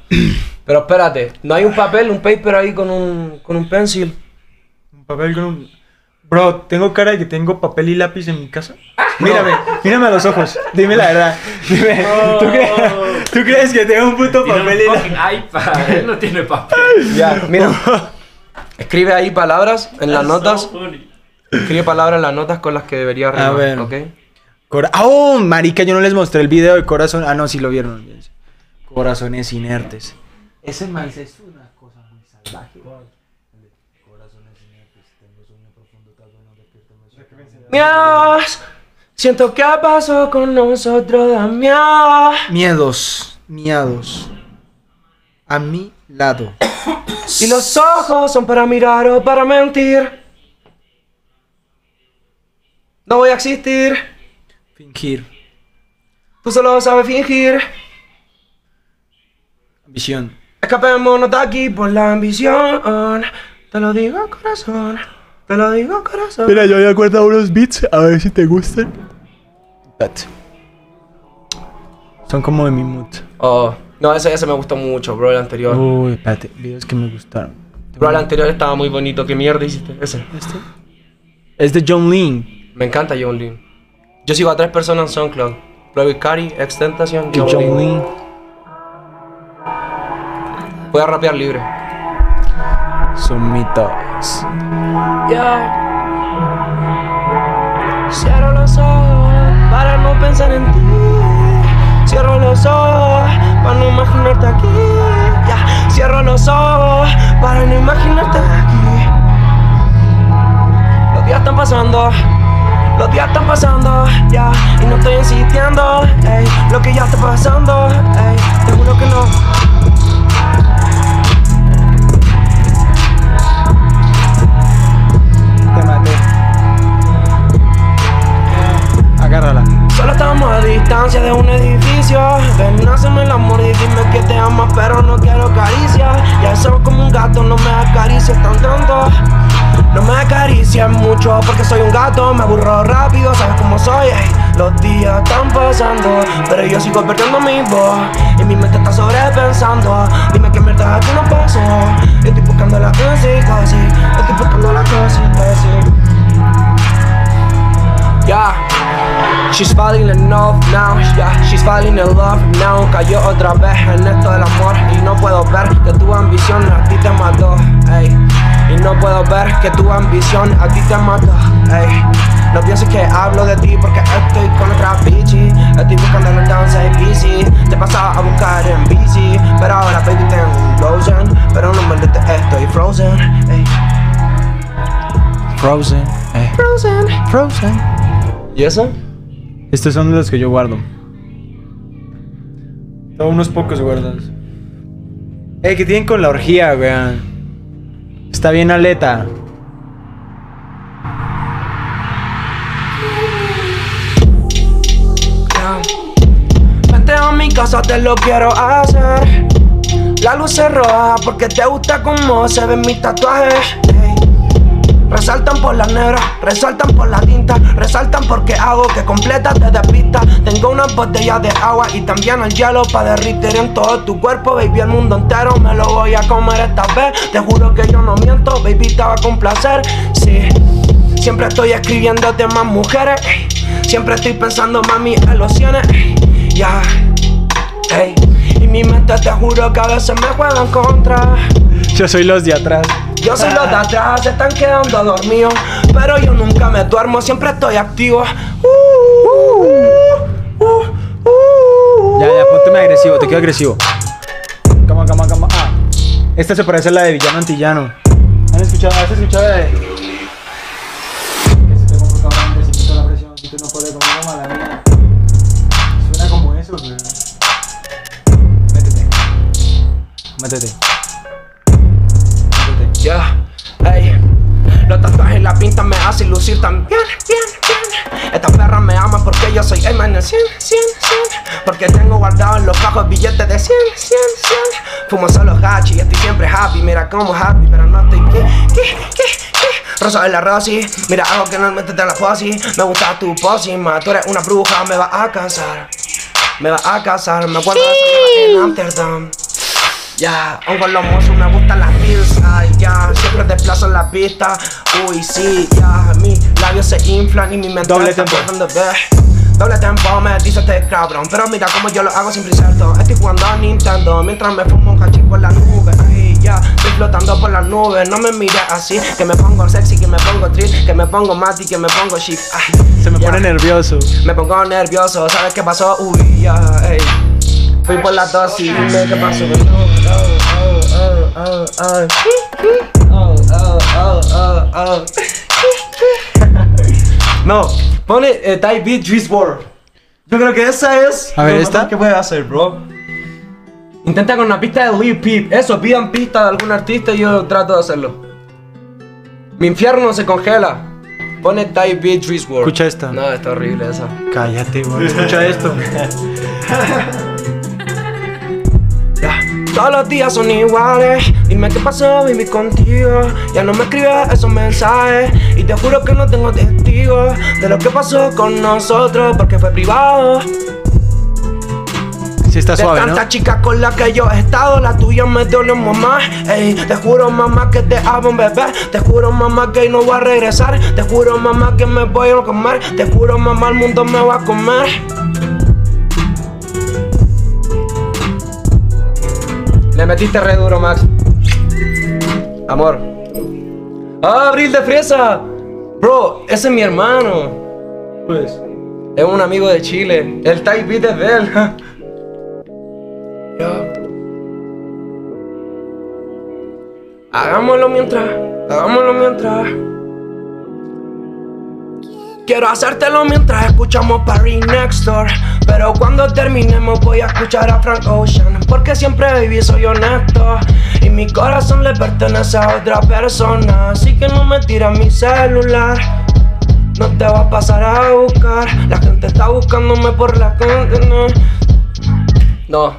Pero espérate, ¿no hay un papel, un paper ahí con un, con un pencil? Un papel con un... Bro, ¿tengo cara de que tengo papel y lápiz en mi casa? Mírame, mírame a los ojos. Dime la verdad. Dime, ¿tú, crees, tú crees que tengo un puto papel y lápiz? iPad, [LAUGHS] él no tiene papel. Ya, mira. [LAUGHS] Escribe ahí palabras en las That's notas. so. Escribe palabras en las notas con las que debería rimar, A ver. ¿ok? Cora- ¡Oh! Marica, yo no les mostré el video de corazón. Ah, no, sí lo vieron. Corazones inertes. Ese man es una cosa muy salvaje. Corazones inertes. Tengo sueño profundo, tal vez no despierto, me sueño. Miaos, siento que pasó con nosotros, Damián. Miedos, miados. A mi lado. [COUGHS] Y los ojos son para mirar o para mentir. No voy a existir, Fingir. tú solo sabes fingir. Ambición. Escapémonos de aquí por la ambición. Te lo digo corazón, te lo digo corazón. Mira, yo había guardado unos beats. A ver si te gustan. Espérate. Son como de mi mood. Oh, no, ese, ese me gustó mucho, bro, el anterior. Uy, espérate. Videos que me gustaron. Bro, el anterior estaba muy bonito. ¿Qué mierda hiciste? Ese. ¿Este? Es de John Lin. Me encanta John Lin. Yo sigo a tres personas en SoundCloud. Playboy Cari, Extentacion, Y John, John A rapear libre. Dogs. Yeah. Cierro los ojos para no pensar en ti. Cierro los ojos para no imaginarte aquí. Yeah. Cierro los ojos para no imaginarte aquí. Los días están pasando. Los días están pasando, ya, y no estoy insistiendo, ey, lo que ya está pasando, ey, te juro que no. Solo estamos a distancia de un edificio. Ven, hazme el amor y dime que te amas Pero no quiero caricias Ya soy como un gato, no me acaricies tan tanto No me acaricias mucho porque soy un gato. Me aburro rápido, sabes cómo soy. Los días están pasando Pero yo sigo perdiendo mi voz. Y mi mente está sobrepensando. Dime qué mierda aquí no pasó. Estoy buscando la psicosis Estoy buscando la psicosis Yeah, she's falling in love now. Yeah, she's falling in love now. Cayó otra vez en esto del amor y no puedo ver que tu ambición a ti te mató. Ey, y no puedo ver que tu ambición a ti te mató. Ey, no pienses que hablo de ti porque estoy con otra bichi. Estoy buscando en el dance easy. Te pasaba a buscar en bici, pero ahora baby tengo un lotion. Pero no me olvides, estoy frozen. Ey, Frozen. Eh. frozen. Frozen. ¿Y eso? Estos son los que yo guardo. Tengo unos pocos guardados. Eh, que tienen con la orgía, weón. Está bien aleta. Vente a mi casa, te lo quiero hacer. La luz es roja porque te gusta como se ven mis tatuajes. Resaltan por las negras, resaltan por la tinta, resaltan porque hago que completa te despista. Tengo una botella de agua y también el hielo para derritir en todo tu cuerpo, baby. El mundo entero me lo voy a comer esta vez. Te juro que yo no miento, baby, te va a complacer. Sí, siempre estoy escribiendo de más mujeres. Siempre estoy pensando, mami, en los cienes. Ya, ey. Y mi mente te juro que a veces me juega en contra. Yo soy los de atrás. Yo soy los de atrás, se están quedando dormidos. Pero yo nunca me duermo, siempre estoy activo. Uh, uh, uh, uh. Ya, ya, pónteme agresivo, te quedo agresivo. Cama, cama, cama. Ah, esta se parece a la de Villano Antillano. ¿Han escuchado? ¿Has escuchado de.? Que se te la presión, si tú no puedes comer mala mía. Suena como eso, güey. Métete. Métete. Ya, ey. Los tatuajes y la pinta me hacen lucir tan bien, bien, bien. Esta perra me ama porque yo soy el man 100, 100, 100. Porque tengo guardado en los cajos billetes de 100, 100, 100. Fumo solo hachi y estoy siempre happy. Mira como happy, pero no estoy que, que, que, que. Rosa de la Rosy, mira algo que no metes de la posi. Me gusta tu pócima, tú eres una bruja, me vas a casar. Me vas a casar, me acuerdo de esa en Amsterdam. Ya, con los mozos me gustan las pizzas, ya, siempre desplazo la pista. Uy, sí, ya, mis labios se inflan y mi mente Doble está tempo. dejando de ver. Doble tempo me dice este cabrón, pero mira como yo lo hago simple y cierto. Estoy jugando a Nintendo mientras me fumo un cachín por la nube. Ay, ya, estoy flotando por las nubes. No me mires así, que me pongo sexy, que me pongo triste, que me pongo mati, que me pongo chic. Ah, Se me pone nervioso. Me pongo nervioso, ¿sabes qué pasó? Uy, ya, ey. Fui por la dosis, dime qué pasó. Oh. Oh, oh, oh, oh, oh. No, pone eh, Type Beat Juice WRLD. Yo creo que esa es. A ver, ¿esta? mejor que puedes hacer, bro? Intenta con una pista de Lil Peep. Eso, pidan pista de algún artista y yo trato de hacerlo. Mi infierno se congela. Pone Type Beat Juice WRLD. Escucha esta. No, está horrible esa. Cállate, güey. Escucha esto. [LAUGHS] Todos los días son iguales. Dime qué pasó, baby, contigo. Ya no me escribes esos mensajes. Y te juro que no tengo testigos de lo que pasó con nosotros, porque fue privado. Sí está De suave, ¿no? tantas chicas con las que yo he estado, la tuya me dolió mamá. Ey, te juro mamá que te amo un bebé. Te juro mamá que no voy a regresar. Te juro mamá que me voy a comer. Te juro mamá el mundo me va a comer. Le metiste re duro, Max. Amor. ¡Ah, abril de fresa! Bro, ese es mi hermano. Pues. Es un amigo de Chile. El type beat es de él. [LAUGHS] Ya. Hagámoslo mientras, hagámoslo mientras. Quiero hacértelo mientras escuchamos Party Next Door. Pero cuando terminemos voy a escuchar a Frank Ocean. Porque siempre, baby, soy honesto. Y mi corazón le pertenece a otra persona. Así que no me tiras mi celular. No te va a pasar a buscar. La gente está buscándome por la gente. No. no.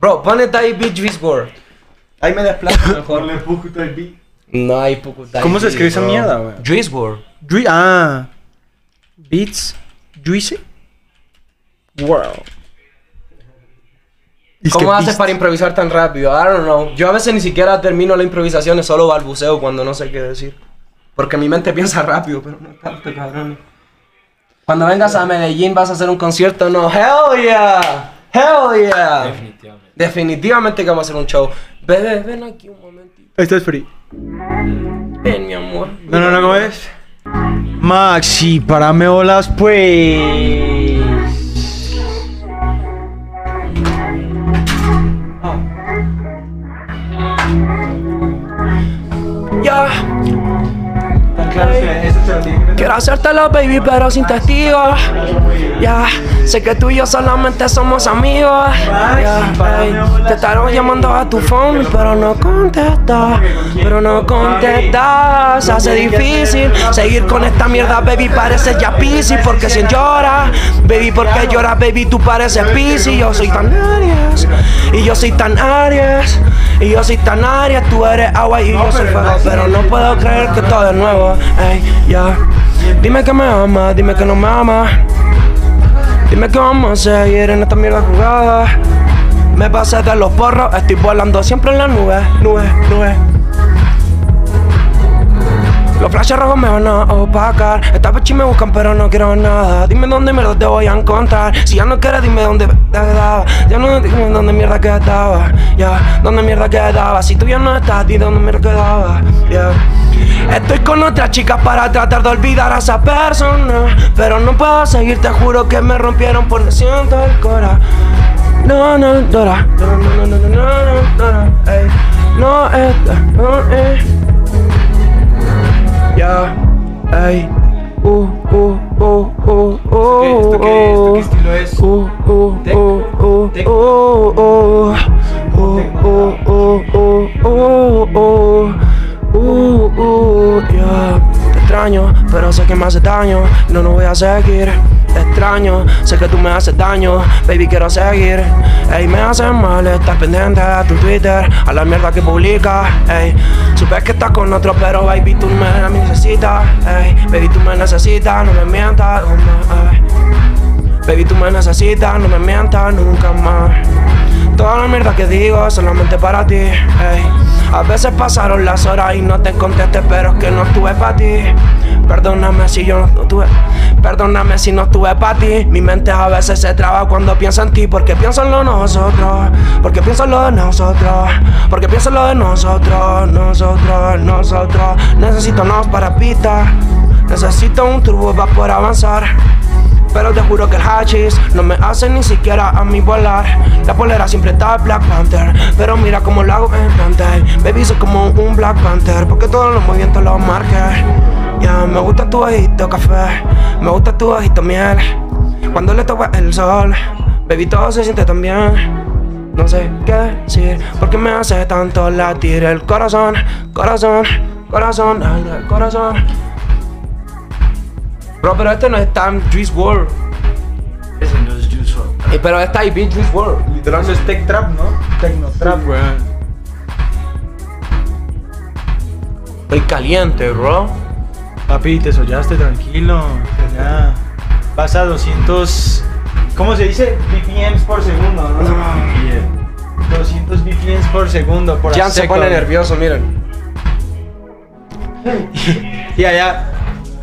Bro, ponete ahí Beach. Ahí me desplazo [LAUGHS] mejor. No hay time. ¿Cómo se escribe esa mierda, güey? Juice WRLD. Ah. Beats. Juicy. World. Es ¿Cómo haces beast. para improvisar tan rápido? I don't know. Yo a veces ni siquiera termino la improvisación, es solo balbuceo cuando no sé qué decir. Porque mi mente piensa rápido, pero no tanto, cabrón. Cuando vengas a Medellín vas a hacer un concierto, no. Hell yeah. Hell yeah. Definitivamente. Definitivamente que vamos a hacer un show. Bebé, ven aquí un momentito. Esto es free. Ven, mi amor. No, no, no, ¿cómo es? Maxi, parame bolas, pues. Quiero hacértelo, baby, pero sin testigos. Ya, sé que tú y yo solamente somos amigos. Te estarán llamando a tu phone, pero no contestas. Pero no contestas. Hace difícil seguir con esta mierda, baby. Pareces ya piscis porque si llora. Baby, porque lloras, baby, tú pareces piscis. Yo soy tan Aries. Y yo soy tan Aries. Y yo soy tan Aries. Tú eres agua y yo soy fuego. Pero no puedo creer que todo es nuevo. Ey, ya. Dime que me amas, dime que no me amas. Dime que vamos a seguir en esta mierda jugada. Me pasé de los porros, estoy volando siempre en las nubes, nubes, nubes. Los flashes rojos me van a opacar. Esta vez me buscan, pero no quiero nada. Dime dónde mierda te voy a encontrar. Si ya no quieres, dime dónde te quedaba. Ya no dime dónde mierda quedaba. Ya, dónde mierda quedaba. Si tú ya no estás, di dónde mierda quedaba. Ya. Estoy con otra chica para tratar de olvidar a esa persona. Pero no puedo seguir, te juro que me rompieron por siento el cora. No, no, Dora. No, no, no, no, no, no, no, no, ey. No, esta, no, eh. Ya, ey. Uh, uh, uh, uh, uh. ¿Esto qué- esto qué estilo es? Uh, uh, Tec- uh, uh, tec- uh, uh. Uh, uh, uh, uh, uh, uh. Uh, uh, yeah. Te extraño, pero sé que me hace daño. No, no voy a seguir. Extraño, sé que tú me haces daño. Baby, quiero seguir. Ey, me hace mal estar pendiente a tu Twitter, a la mierda que publicas. Ey, supe que estás con otro, pero baby, tú me necesitas. Ey, baby, tú me necesitas, no me mientas. oh, no, ey. Baby, tú me necesitas, no me mientas nunca más. Toda la mierda que digo solamente para ti. ey. A veces pasaron las horas y no te contesté, pero es que no estuve para ti. Perdóname si yo no tuve. Perdóname si no estuve para ti. Mi mente a veces se traba cuando pienso en ti. Porque pienso en lo nosotros. Porque pienso en lo de nosotros. Porque pienso en lo de nosotros. Nosotros, nosotros. Necesito unos para pista. Necesito un turbo para poder avanzar. Pero te juro que el hachís no me hace ni siquiera a mí volar. La polera siempre está Black Panther. Pero mira cómo lo hago encanta. Baby, soy como un Black Panther. Porque todos los movimientos los marqué. Ya, me gusta tu ojito café. Me gusta tu ojito miel. Cuando le toca el sol, baby, todo se siente tan bien. No sé qué decir, porque me hace tanto latir el corazón, corazón, corazón, ay, el corazón. Bro, pero este no es tan Juice WRLD. Ese no es Juice WRLD. Eh, Pero está ahí, bien Juice WRLD. Literal, eso es tech trap, ¿no? Tecno trap. Estoy caliente, bro. Papi, te sollaste tranquilo. Ya. Vas a 200. ¿Cómo se dice? BPMs por segundo, ¿no? 200 BPMs por segundo. Por Jan se pone nervioso, miren. [LAUGHS] Y allá,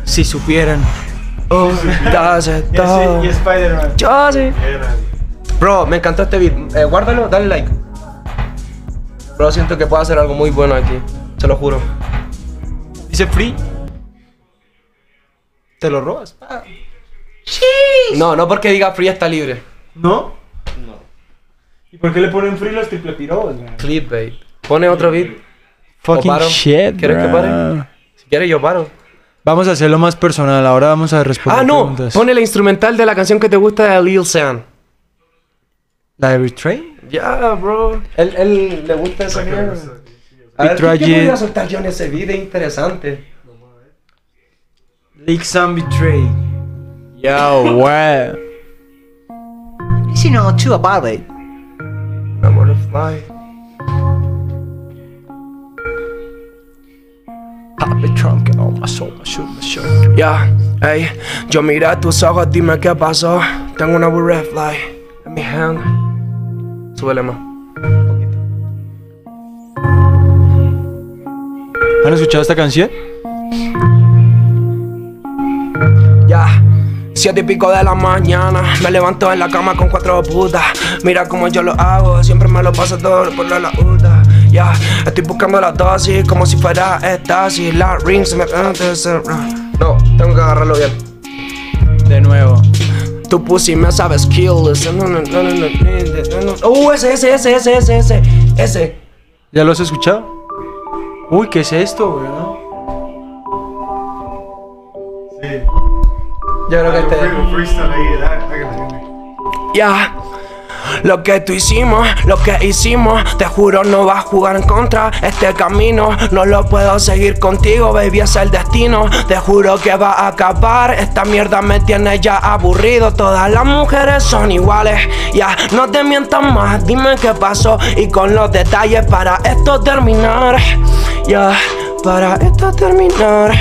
si supieran. Oh, it [LAUGHS] y Spider-Man. Yo sí. Bro, me encantó este beat. Eh, guárdalo, dale like. Bro, siento que puedo hacer algo muy bueno aquí. Se lo juro. Dice free. ¿Te lo robas? Ah, No, no porque diga free está libre. ¿No? No. ¿Y por qué le ponen free los triple pirobos? man? Clickbait. Pone otro beat. Fucking paro. shit, ¿Quieres que pare? Si quieres, yo paro. Vamos a hacerlo más personal. Ahora vamos a responder Ah, no. preguntas. Pone la instrumental de la canción que te gusta de Lil San. ¿La de Betray? Ya, bro. Él, él le gusta esa mierda. A ver, ¿qué, qué it. podría soltar yo en ese beat? Es interesante. Leak Some Betray. Yo, wey. Listen on to about it. Una butterfly. Pop it trunk and all my soul, my shoot, my shirt. Ya, ey, yo miré a tus ojos, dime qué pasó. Tengo una butterfly en mi hand. Súbele más. ¿Han escuchado esta canción? Ya. Siete y pico de la mañana, me levanto en la cama con cuatro putas. Mira cómo yo lo hago, siempre me lo paso todo por la laúda. Ya, estoy buscando la dosis como si fuera estasis. La ring se me. No, tengo que agarrarlo bien. De nuevo. Tu pussy me sabes kill. Uh, ese, ese, ese, ese, ese, ese. Ese. ¿Ya lo has escuchado? Uy, ¿qué es esto, weón? Yo creo que este. Ya. Lo que tú hicimos, lo que hicimos, te juro no vas a jugar en contra. Este camino no lo puedo seguir contigo, baby, es el destino. Te juro que va a acabar. Esta mierda me tiene ya aburrido. Todas las mujeres son iguales. Ya, no te mientas más, dime qué pasó. Y con los detalles para esto terminar. Ya, para esto terminar.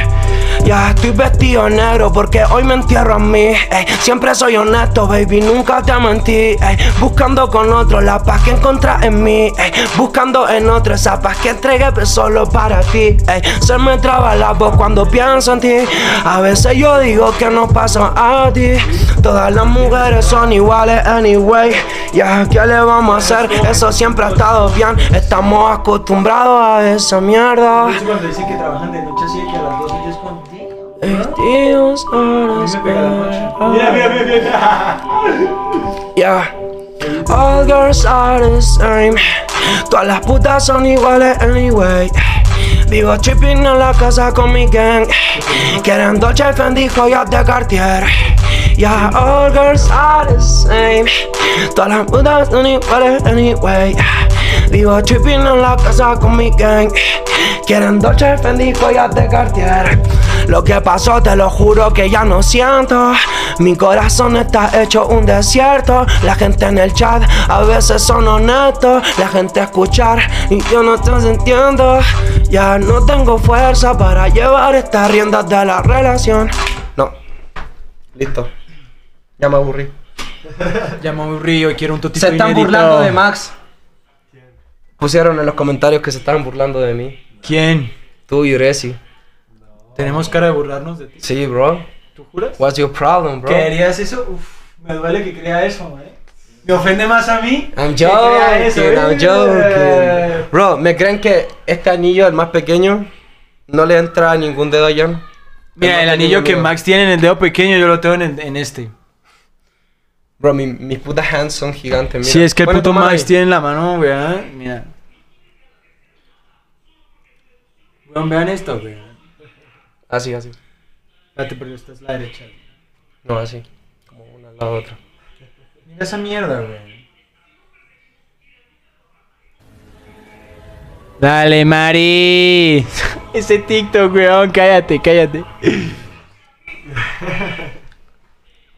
Ya estoy vestido negro porque hoy me entierro a mí. ey. Siempre soy honesto, baby, nunca te mentí. ey. Buscando con otro la paz que encontrás en mí. ey. Buscando en otro esa paz que entregué solo para ti. Se me traba la voz cuando pienso en ti. A veces yo digo que no pasa a ti. Todas las mujeres son iguales, anyway. Ya, ¿qué le vamos a hacer? Eso siempre ha estado bien. Estamos acostumbrados a esa mierda. cuando dicen que trabajan de noche así que a las 12 yo es contigo. Dios, ahora Mira, mira, mira, mira. Yeah. All girls are the same. Todas las putas son iguales anyway. Vivo tripping en la casa con mi gang. Quieren Dolce Fendi, joyas de Cartier. Yeah, all girls are the same. Todas las putas son iguales anyway. Vivo tripping en la casa con mi gang. Quieren Dolce Fendi, joyas de Cartier. Lo que pasó te lo juro que ya no siento. Mi corazón está hecho un desierto. La gente en el chat a veces son honestos. La gente a escuchar y yo no estoy sintiendo. Ya no tengo fuerza para llevar estas riendas de la relación. No. Listo. Ya me aburrí. Ya me aburrí, quiero un totito Se están inédito. burlando de Max. Pusieron en los comentarios que se estaban burlando de mí. ¿Quién? Tú y Resi. Tenemos cara de burlarnos de ti. Sí, bro. ¿Tú juras? What's your problem, bro? ¿Querías eso? Uf, me duele que crea eso, eh. Me ofende más a mí. I'm que crea eso, joking, I'm eh. joking. Bro, ¿me creen que este anillo, el más pequeño, no le entra ningún dedo a Jan? Mira, el anillo que. Max tiene en el dedo pequeño, yo lo tengo en, en este. Bro, mi- mis putas hands son gigantes, mira. Si es que el puto ahí. tiene en la mano, weón. Mira. Weón, vean esto, weón. Así, así. Espérate, pero esta es la derecha. No, así. Como una al lado de otra. Mira esa mierda, weón. Dale, Mari. [LAUGHS] Ese TikTok, weón, cállate, cállate. [LAUGHS]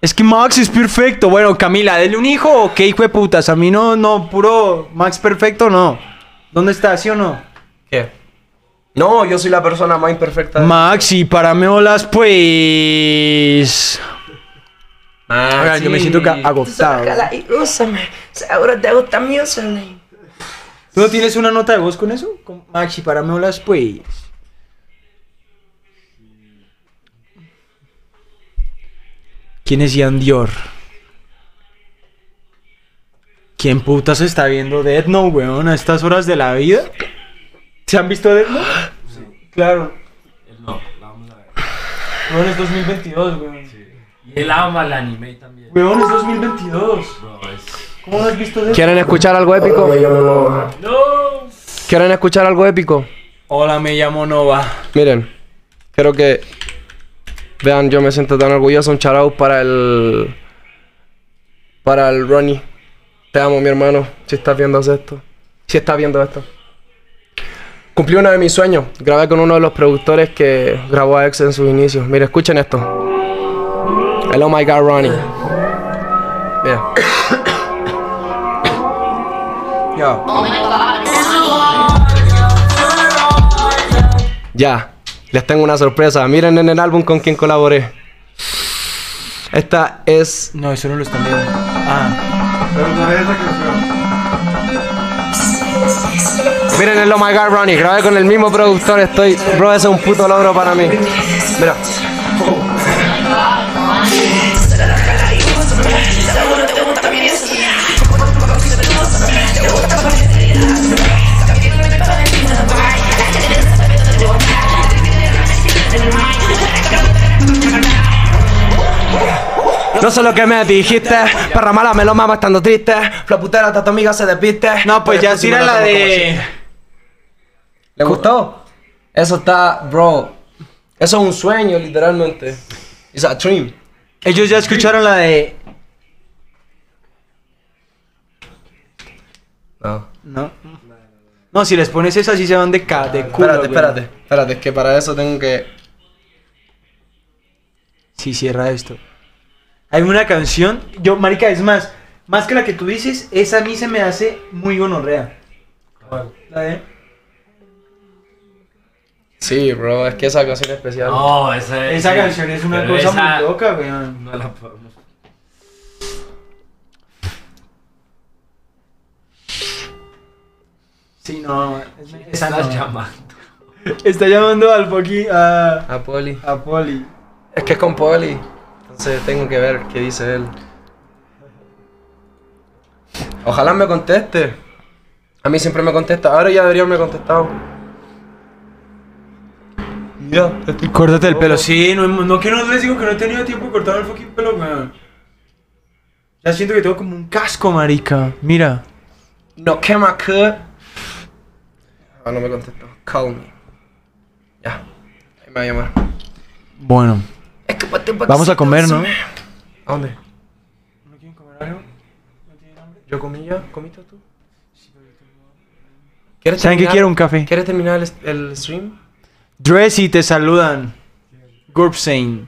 Es que Max es perfecto. Bueno, Camila, ¿dele un hijo o qué hijo de putas? A mí no, no, puro Max perfecto, no. ¿Dónde está, sí o no? ¿Qué? No, yo soy la persona más imperfecta. de- Maxi, para me olas, pues. Ah, Oigan, yo me siento ca- agotado. Y úsame. Seguro te gusta mi username. ¿Tú no tienes una nota de voz con eso? Con Maxi, para olas, pues. ¿Quién es Ian Dior? ¿Quién putas está viendo Death Note, weón, a estas horas de la vida? ¿Se han visto Death Note? Claro. No, la vamos a ver. Weón, es 2022, weón. Y él ama el anime también. Weón, es 2022. Bro, es... ¿Cómo no has visto Death ¿Quieren escuchar algo épico? ¡No! ¿Quieren escuchar algo épico? Hola, me llamo Nova. Miren, quiero que vean, yo me siento tan orgulloso. Un out para el. Para el Ronnie. Te amo, mi hermano. Si estás viendo esto. Si estás viendo esto. Cumplí uno de mis sueños. Grabé con uno de los productores que grabó a X en sus inicios. Mira, escuchen esto. El Oh My God Ronnie. Mira. [COUGHS] Yo. Ya, les tengo una sorpresa. Miren en el álbum con quien colaboré. Esta es No, eso no lo están viendo. Ah. Pero no es esa canción. Miren el Oh My God Ronnie, grabé con el mismo productor, estoy... Bro, ese es un puto logro para mí. Mira. No sé lo que me dijiste, perra mala me lo mama estando triste, flaputera hasta tu amiga se despiste. No, pues ya tira la de. ¿Le gustó? Eso está, bro. Eso es un sueño, literalmente. It's a dream. Ellos ya escucharon la de. No. No. No, si les pones esa, sí se van de, ca de culo. Espérate, espérate, espérate, es que para eso tengo que. Sí, cierra esto. Hay una canción. Yo, Marica, es más. Más que la que tú dices, esa a mí se me hace muy gonorrea. La de. Sí, bro, es que esa canción es especial. No, esa es... Esa canción es una pero cosa esa muy loca, weón. No la podemos... Sí, no. es- Esa Estás no. llamando. Está llamando al Poki. A, A Poli. a Poli. Es que es con Poli. Entonces tengo que ver qué dice él. Ojalá me conteste. A mí siempre me contesta. Ahora ya debería haberme contestado. Ya, estoy Córtate el pelo. Sí, no, no que no les digo que no he tenido tiempo de cortar el fucking pelo, weón. Ya siento que tengo como un casco, marica. Mira. No quema cut. Ah, no me contestó. Call me. Ya. Ahí me va a llamar. Bueno. Que Vamos a comer, ¿no? ¿A dónde? ¿No quieren comer algo? ¿No tienen hambre? ¿Yo comí ya? ¿Comiste tú? ¿Quieres ¿Saben qué terminar- quiero? Un café. ¿Quieres terminar el, el stream? Dressy, te saludan. Gurpsein.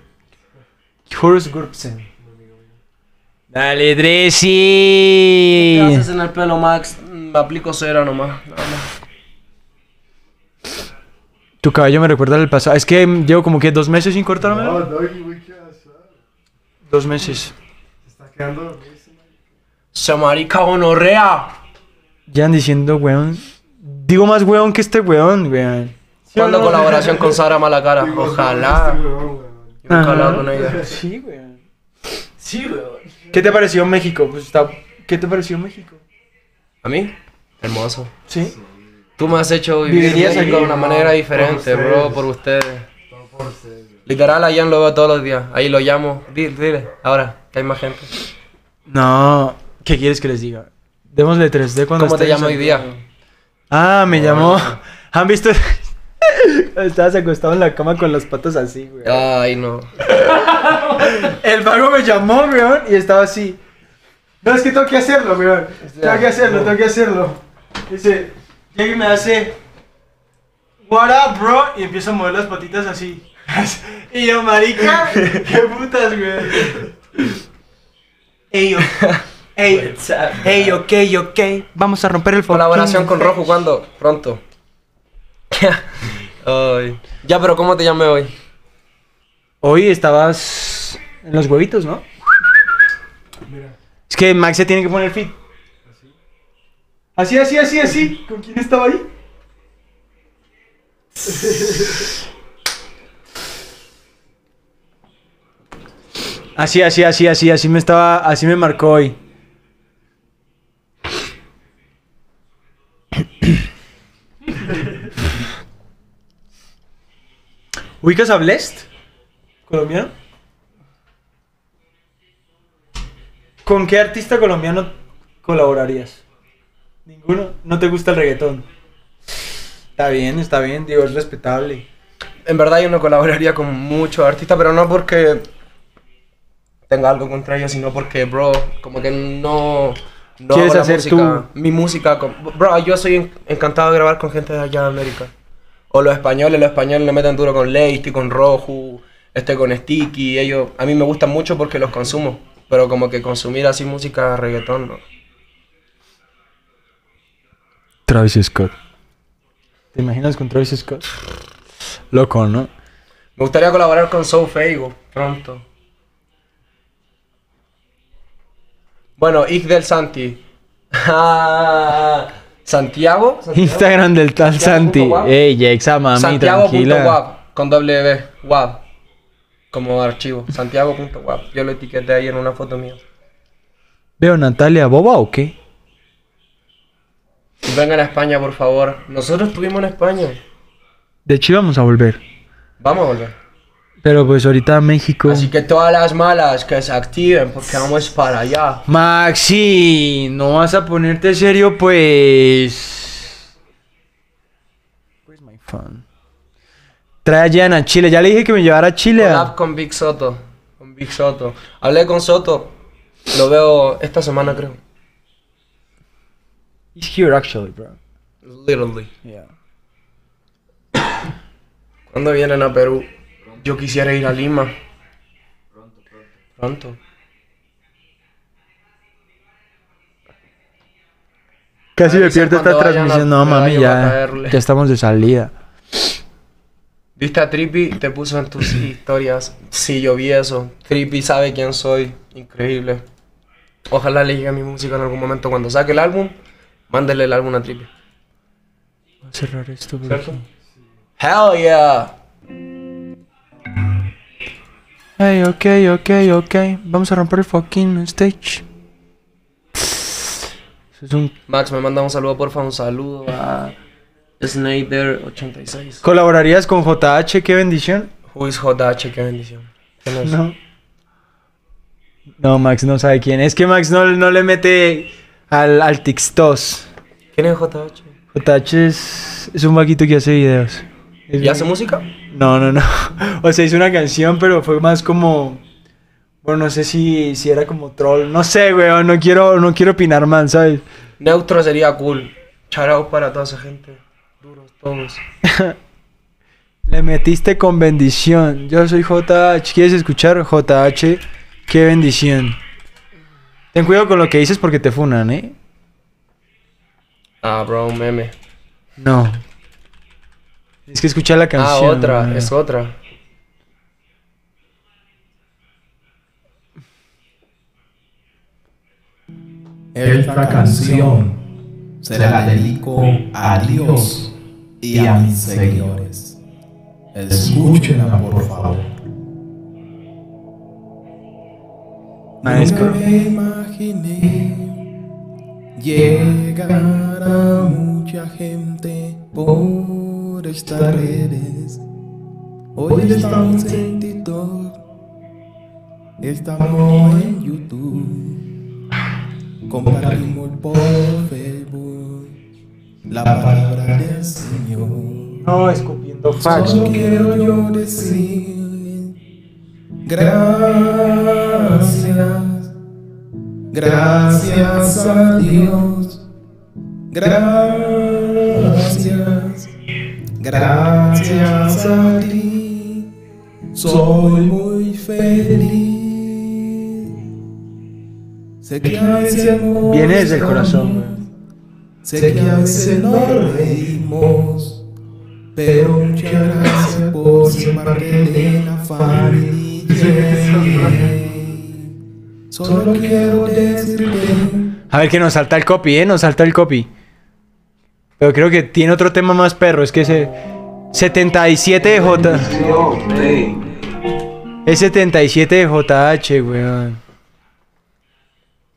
Horus Gurpsein. Dale, ¿Qué Dressy. haces en el pelo, Max? Me aplico cera nomás. nada más. Tu cabello me recuerda al pasado. Es que llevo como que dos meses sin No, güey, ¿qué haces? Dos meses. Se está quedando dormido. sí. Se marica gonorrea. Ya diciendo, weón. Digo más weón que este weón, weón. ¿Cuándo colaboración con [LAUGHS] Sara Malacara? Ojalá. Este Ajá. con ella. Sí, weón. Sí, weón. ¿Qué te pareció México? Pues está... ¿Qué te pareció México? ¿A mí? Hermoso. Sí. Tú me has hecho vivir ¿Vivirías México aquí? de una manera diferente, bro, por ustedes. Todo por ustedes. Literal, a Ian lo veo todos los días. Ahí lo llamo. Dile, dile, ahora, que hay más gente. No. ¿Qué quieres que les diga? Démosle 3D cuando ¿Cómo te llamo hoy día? Ah, me llamó. [LAUGHS] ¿Han visto? [LAUGHS] Estabas acostado en la cama con las patas así, güey. Ay, no. [LAUGHS] El vago me llamó, weón, y estaba así. No, es que tengo que hacerlo, weón. Tengo que hacerlo, tengo que hacerlo. Dice, llega y me hace. What up, bro? Y empiezo a mover las patitas así. [LAUGHS] Y yo, marica, qué putas, weón. Ey, yo. Ey, ey, ok, ok. Vamos a romper el Colaboración con Rojo, ¿cuándo? Pronto. [LAUGHS] Ay. Ya, pero ¿cómo te llamé hoy? Hoy estabas en los huevitos, ¿no? Mira. Es que Max se tiene que poner fit. Así, así, así, así. ¿Con quién estaba ahí? Así, así, así, así, así me estaba, así me marcó hoy. ¿Ubicas a Blest? ¿Colombiano? ¿Con qué artista colombiano colaborarías? ¿Ninguno? ¿No te gusta el reggaetón? Está bien, está bien, digo, es respetable. En verdad yo no colaboraría con muchos artistas, pero no porque tenga algo contra ellos, sino porque, bro, como que no... no ¿Quieres hacer música, mi música? con- bro, yo soy en- encantado de grabar con gente de allá de América. O los españoles, los españoles le meten duro con Leisty, con Roju, este con Sticky, ellos... A mí me gustan mucho porque los consumo, pero como que consumir así música reggaetón, no. Travis Scott. ¿Te imaginas con Travis Scott? Loco, ¿no? Me gustaría colaborar con Soul Feigo pronto. Bueno, Ik del Santi. [LAUGHS] Ah, Santiago. Santiago. Instagram del tal Santi. Ey, Jexa, mami, tranquila. Santiago.wap con doble B, wap. Como archivo. Santiago.wap. Yo lo etiqueté ahí en una foto mía. Veo Natalia Boba o qué? Vengan a España, por favor. Nosotros estuvimos en España. De hecho íbamos a volver. Vamos a volver. Pero pues ahorita México. Así que todas las malas que se activen porque vamos para allá. Maxi, no vas a ponerte serio, pues. Where's my phone? Trae a Jan a Chile. Ya le dije que me llevara a Chile. Collab con Big Soto. Con Big Soto. Hablé con Soto. Lo veo esta semana, creo. He's here actually, bro. Literally. Yeah. [COUGHS] ¿Cuándo vienen a Perú? Yo quisiera ir a Lima. Pronto, pronto. Casi me pierdo esta transmisión. No, mami, ya. Ya estamos de salida. ¿Viste a Trippy? Te puso en tus historias. Sí, yo vi eso. Trippy sabe quién soy. Increíble. Ojalá le llegue mi música en algún momento. Cuando saque el álbum, mándele el álbum a Trippy. Voy a cerrar esto por ¿Cierto? aquí. Hell yeah. Hey, ok, ok, ok. Vamos a romper el fucking stage. Eso es un Max, me manda un saludo, porfa. Un saludo a Snyder86. ¿Colaborarías con JH? ¡Qué bendición! Who is JH? Qué bendición. ¿Quién es? No. No, Max no sabe quién. Es que Max no, no le mete al, al TikTok. ¿Quién es JH? JH es, es un vaquito que hace videos. Es ¿Y hace música? No, no, no. [LAUGHS] O sea, hizo una canción, pero fue más como. Bueno, no sé si, si era como troll. No sé, weón. No quiero, no quiero opinar mal, ¿sabes? Neutro sería cool. Out para toda esa gente. Duros todos. [LAUGHS] Le metiste con bendición. Yo soy JH. ¿Quieres escuchar? JH. Qué bendición. Ten cuidado con lo que dices porque te funan, ¿eh? Ah, bro, un meme. No. Es que escuchar la Ah, canción. otra, ¿no? es otra. Esta canción se la dedico a Dios y a mis seguidores. Escúchenla, por favor. Maestro. Nunca me imaginé llegar a mucha gente por estas redes. Hoy estamos en TikTok, estamos en YouTube, compartimos por Facebook la palabra del Señor. No, escupiendo fax. Solo quiero yo decir gracias, gracias a Dios, gracias, gracias a ti, soy muy feliz. Sé que a veces Viene desde el corazón. Sé que a veces nos reímos, pero muchas gracias por ser parte de la familia. Solo quiero decirte A ver que nos salta el copy, eh, nos salta el copy. Pero creo que tiene otro tema más perro, es que ese 77 de J. Es 77 de JH, weón.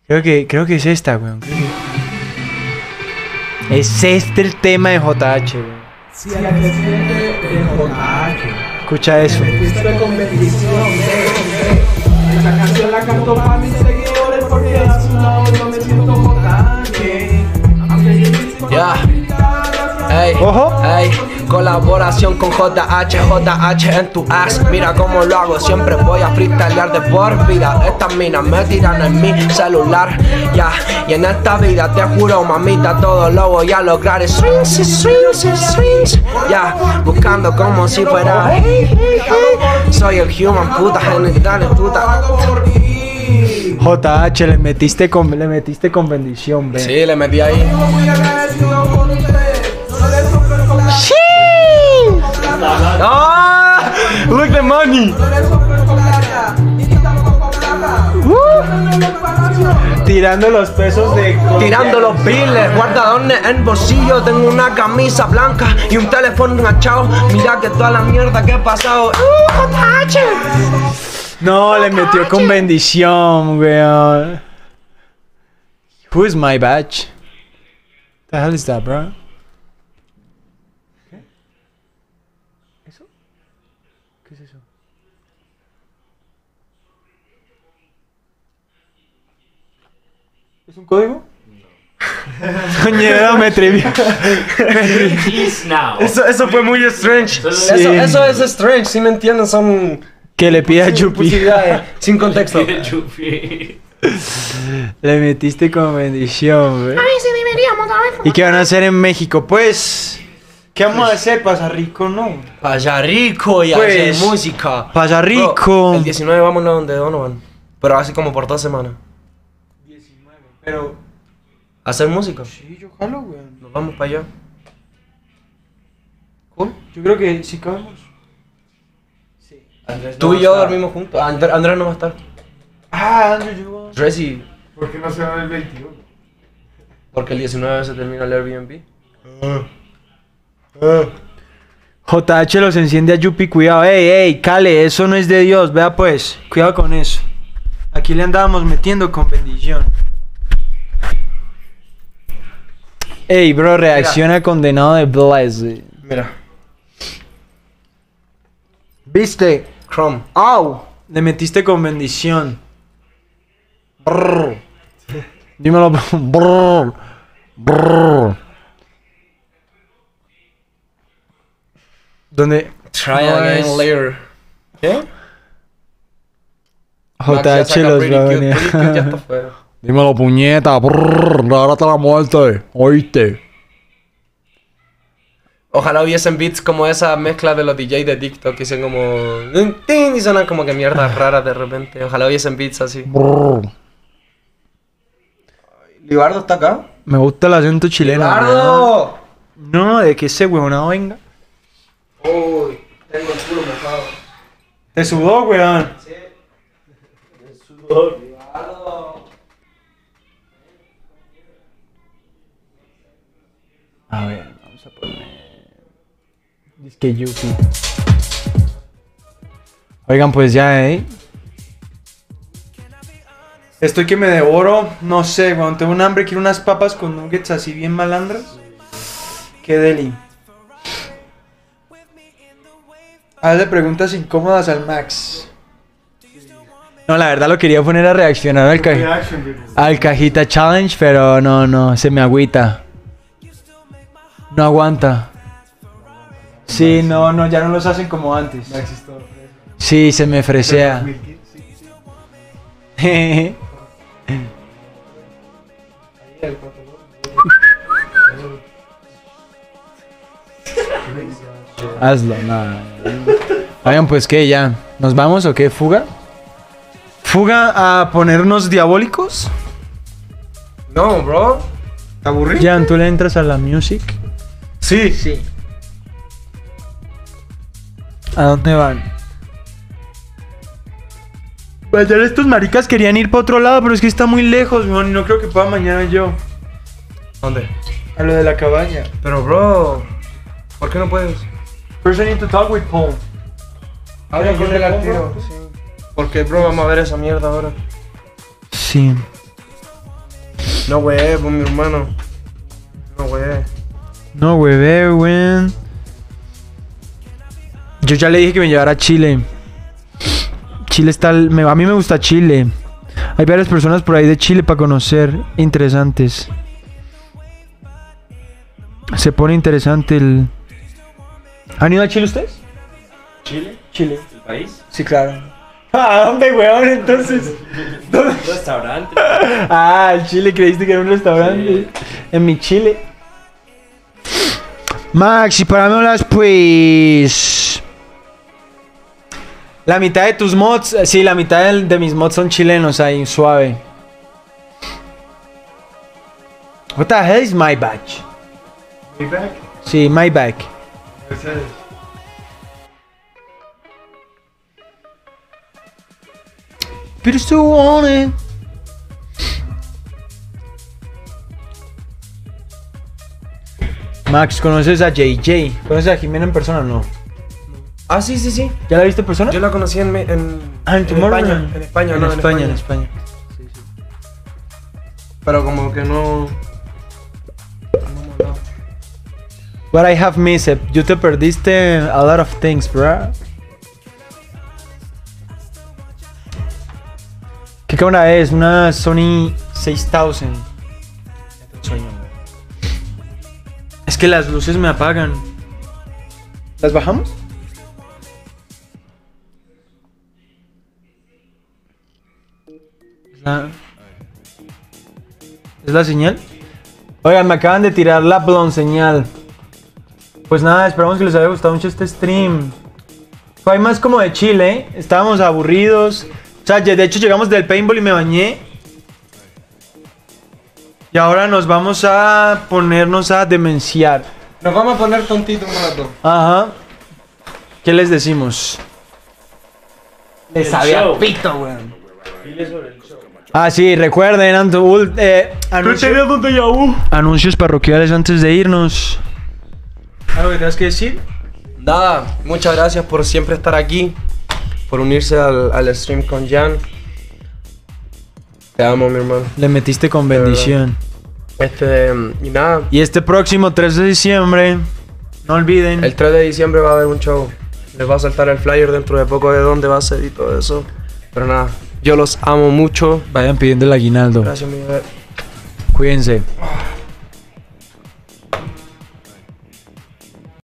Creo que, creo que es esta, weón. que- Es este el tema de JH, weón. siente de JH. Escucha eso. Ey, Ojo. ey, colaboración con JH, JH en tu ass. Mira cómo lo hago, siempre voy a freestylear de por vida. Estas minas me tiran en mi celular, ya. Y en esta vida te juro, mamita, todo lo voy a lograr. Es Swings, swings, ya. Buscando como si fuera. hey, hey, hey. Soy el human, puta, genital, puta. JH, le metiste con, le metiste con bendición, ven. Sí, le metí ahí. ¡Ah! Look the money. Tirando los pesos de. Tirando los biles, guardadones en bolsillo, tengo una camisa blanca y un teléfono enganchado. Mira que toda la mierda que he pasado. ¡Uh! No, le metió con bendición, weón. Who is my badge? The hell is that, bro? ¿Qué? ¿Eso? ¿Qué es eso? ¿Es un código? Coño, [LAUGHS] me atreví. Eso, eso fue muy strange. Sí. Eso, eso es strange, si me entienden, son Que le pida a Yupi. posibilidades, sin [LAUGHS] contexto. Chupi. Le metiste con bendición, güey. ¿Y qué van a hacer en México? Pues, ¿qué vamos a hacer? Pasar rico, ¿no? Vaya rico y Pues, hacer música. Pasar Bro, rico. el 19 vámonos donde Donovan. Pero así como por dos semanas. Pero, Hacer música. sí, yo jalo, güey. Nos vamos para allá. Cool. Yo creo que sí cabemos. Tú y yo dormimos juntos. Ah, Andr- Andrés no va a estar. Ah, Andrew llegó. Resi, ¿Por qué no se va el 21? porque el 19 se termina el Airbnb. JH los enciende a Yupi, cuidado. Ey, ey, Cale, eso no es de Dios. Vea pues, cuidado con eso. Aquí le andábamos metiendo con bendición. Ey, bro, reacciona condenado de Blaze. Mira. ¿Viste? Chrome. ¡Au! Le metiste con bendición. Brrr. Dímelo. Brrr. Brrr. ¿Dónde? Try No again es- later. ¿Qué? JH los va a venir. Ya está [LAUGHS] fuera. Dímelo, puñeta. Brrr. Agárrate la muerte. ¿Oíste? Ojalá hubiesen beats como esa mezcla de los DJs de TikTok que dicen como. Y suenan como que mierdas raras de repente. Ojalá hubiesen beats así. Brrr. ¿Libardo está acá? Me gusta el acento chileno. ¡Libardo! No, de que ese huevonado venga. Uy, tengo el culo mojado. Te sudó, weón. A ver, vamos a poner. Disque Yupi. Oigan, pues ya, ¿eh? Estoy que me devoro, no sé, cuando tengo un hambre, quiero unas papas con nuggets así bien malandras. Qué deli. Hazle preguntas incómodas al Max. No, la verdad lo quería poner a reaccionar al, ca- al cajita challenge, pero no, no, se me agüita. No aguanta. Sí, no, no, ya no los hacen como antes. Sí, se me fresea. [LAUGHS] Hazlo, nada. Oigan, pues qué, ya. ¿Nos vamos o qué? ¿Fuga? ¿Fuga a ponernos diabólicos? No, bro. ¿Te aburrí? Jan, ¿tú le entras a la music? Sí. Sí. ¿A dónde van? Pues ya estos maricas querían ir para otro lado, pero es que está muy lejos, y no creo que pueda mañana yo. ¿Dónde? A lo de la cabaña. Pero, bro. ¿Por qué no puedes? First I need to talk with Paul. Habla con él el al tiro. Sí. Porque, bro, vamos a ver esa mierda ahora. Sí. No, güey, pues mi hermano. No, güey. No, hueve, weón. Yo ya le dije que me llevara a Chile. Chile está... me- a mí me gusta Chile. Hay varias personas por ahí de Chile para conocer. Interesantes. Se pone interesante el... ¿Han ido a Chile ustedes? ¿Chile? Chile. ¿El país? Sí, claro. ¿A dónde, weón? Entonces... ¿Dónde? Restaurante. [LAUGHS] Ah, el Chile, creíste que era un restaurante. En mi Chile. Max, y para mí las pues. La mitad de tus mods, eh, sí, la mitad del- de, mis mods son chilenos ahí, suave. What the hell is my badge? Mi back. Sí, my back. Mercedes. Pero still want it. Max, ¿conoces a JJ? ¿Conoces a Jimena en persona o no? Ah, sí, sí, sí. ¿Ya la viste en persona? Yo la conocí en, en, Ah, en en Tomorrowland. España. En España, en no, España, en España. Pero como que no. no. What I have missed. You te perdiste a lot of things, bro. ¿Qué cámara es? Una Sony 6000. Es que las luces me apagan. ¿Las bajamos? ¿Es la, ¿Es la señal? Oigan, me acaban de tirar la blon señal. Pues nada, esperamos que les haya gustado mucho este stream. Fue más como de Chile, ¿eh? Estábamos aburridos. O sea, de hecho llegamos del paintball y me bañé. Y ahora nos vamos a ponernos a demenciar. Nos vamos a poner tontito un rato. Ajá. ¿Qué les decimos? Les sabía show. pito, weón. Ah, sí, recuerden, Anto, ul- eh, anuncio- anuncios parroquiales antes de irnos. ¿Algo que tengas que decir? Nada, muchas gracias por siempre estar aquí. Por unirse al, al stream con Jan. Te amo, mi hermano. Le metiste con bendición. Este, y nada, Y este próximo 3 de diciembre, no olviden. el 3 de diciembre va a haber un show. Les va a saltar el flyer dentro de poco de dónde va a ser y todo eso. Pero nada, yo los amo mucho. Vayan pidiendo el aguinaldo. Gracias, mi bebé. Cuídense.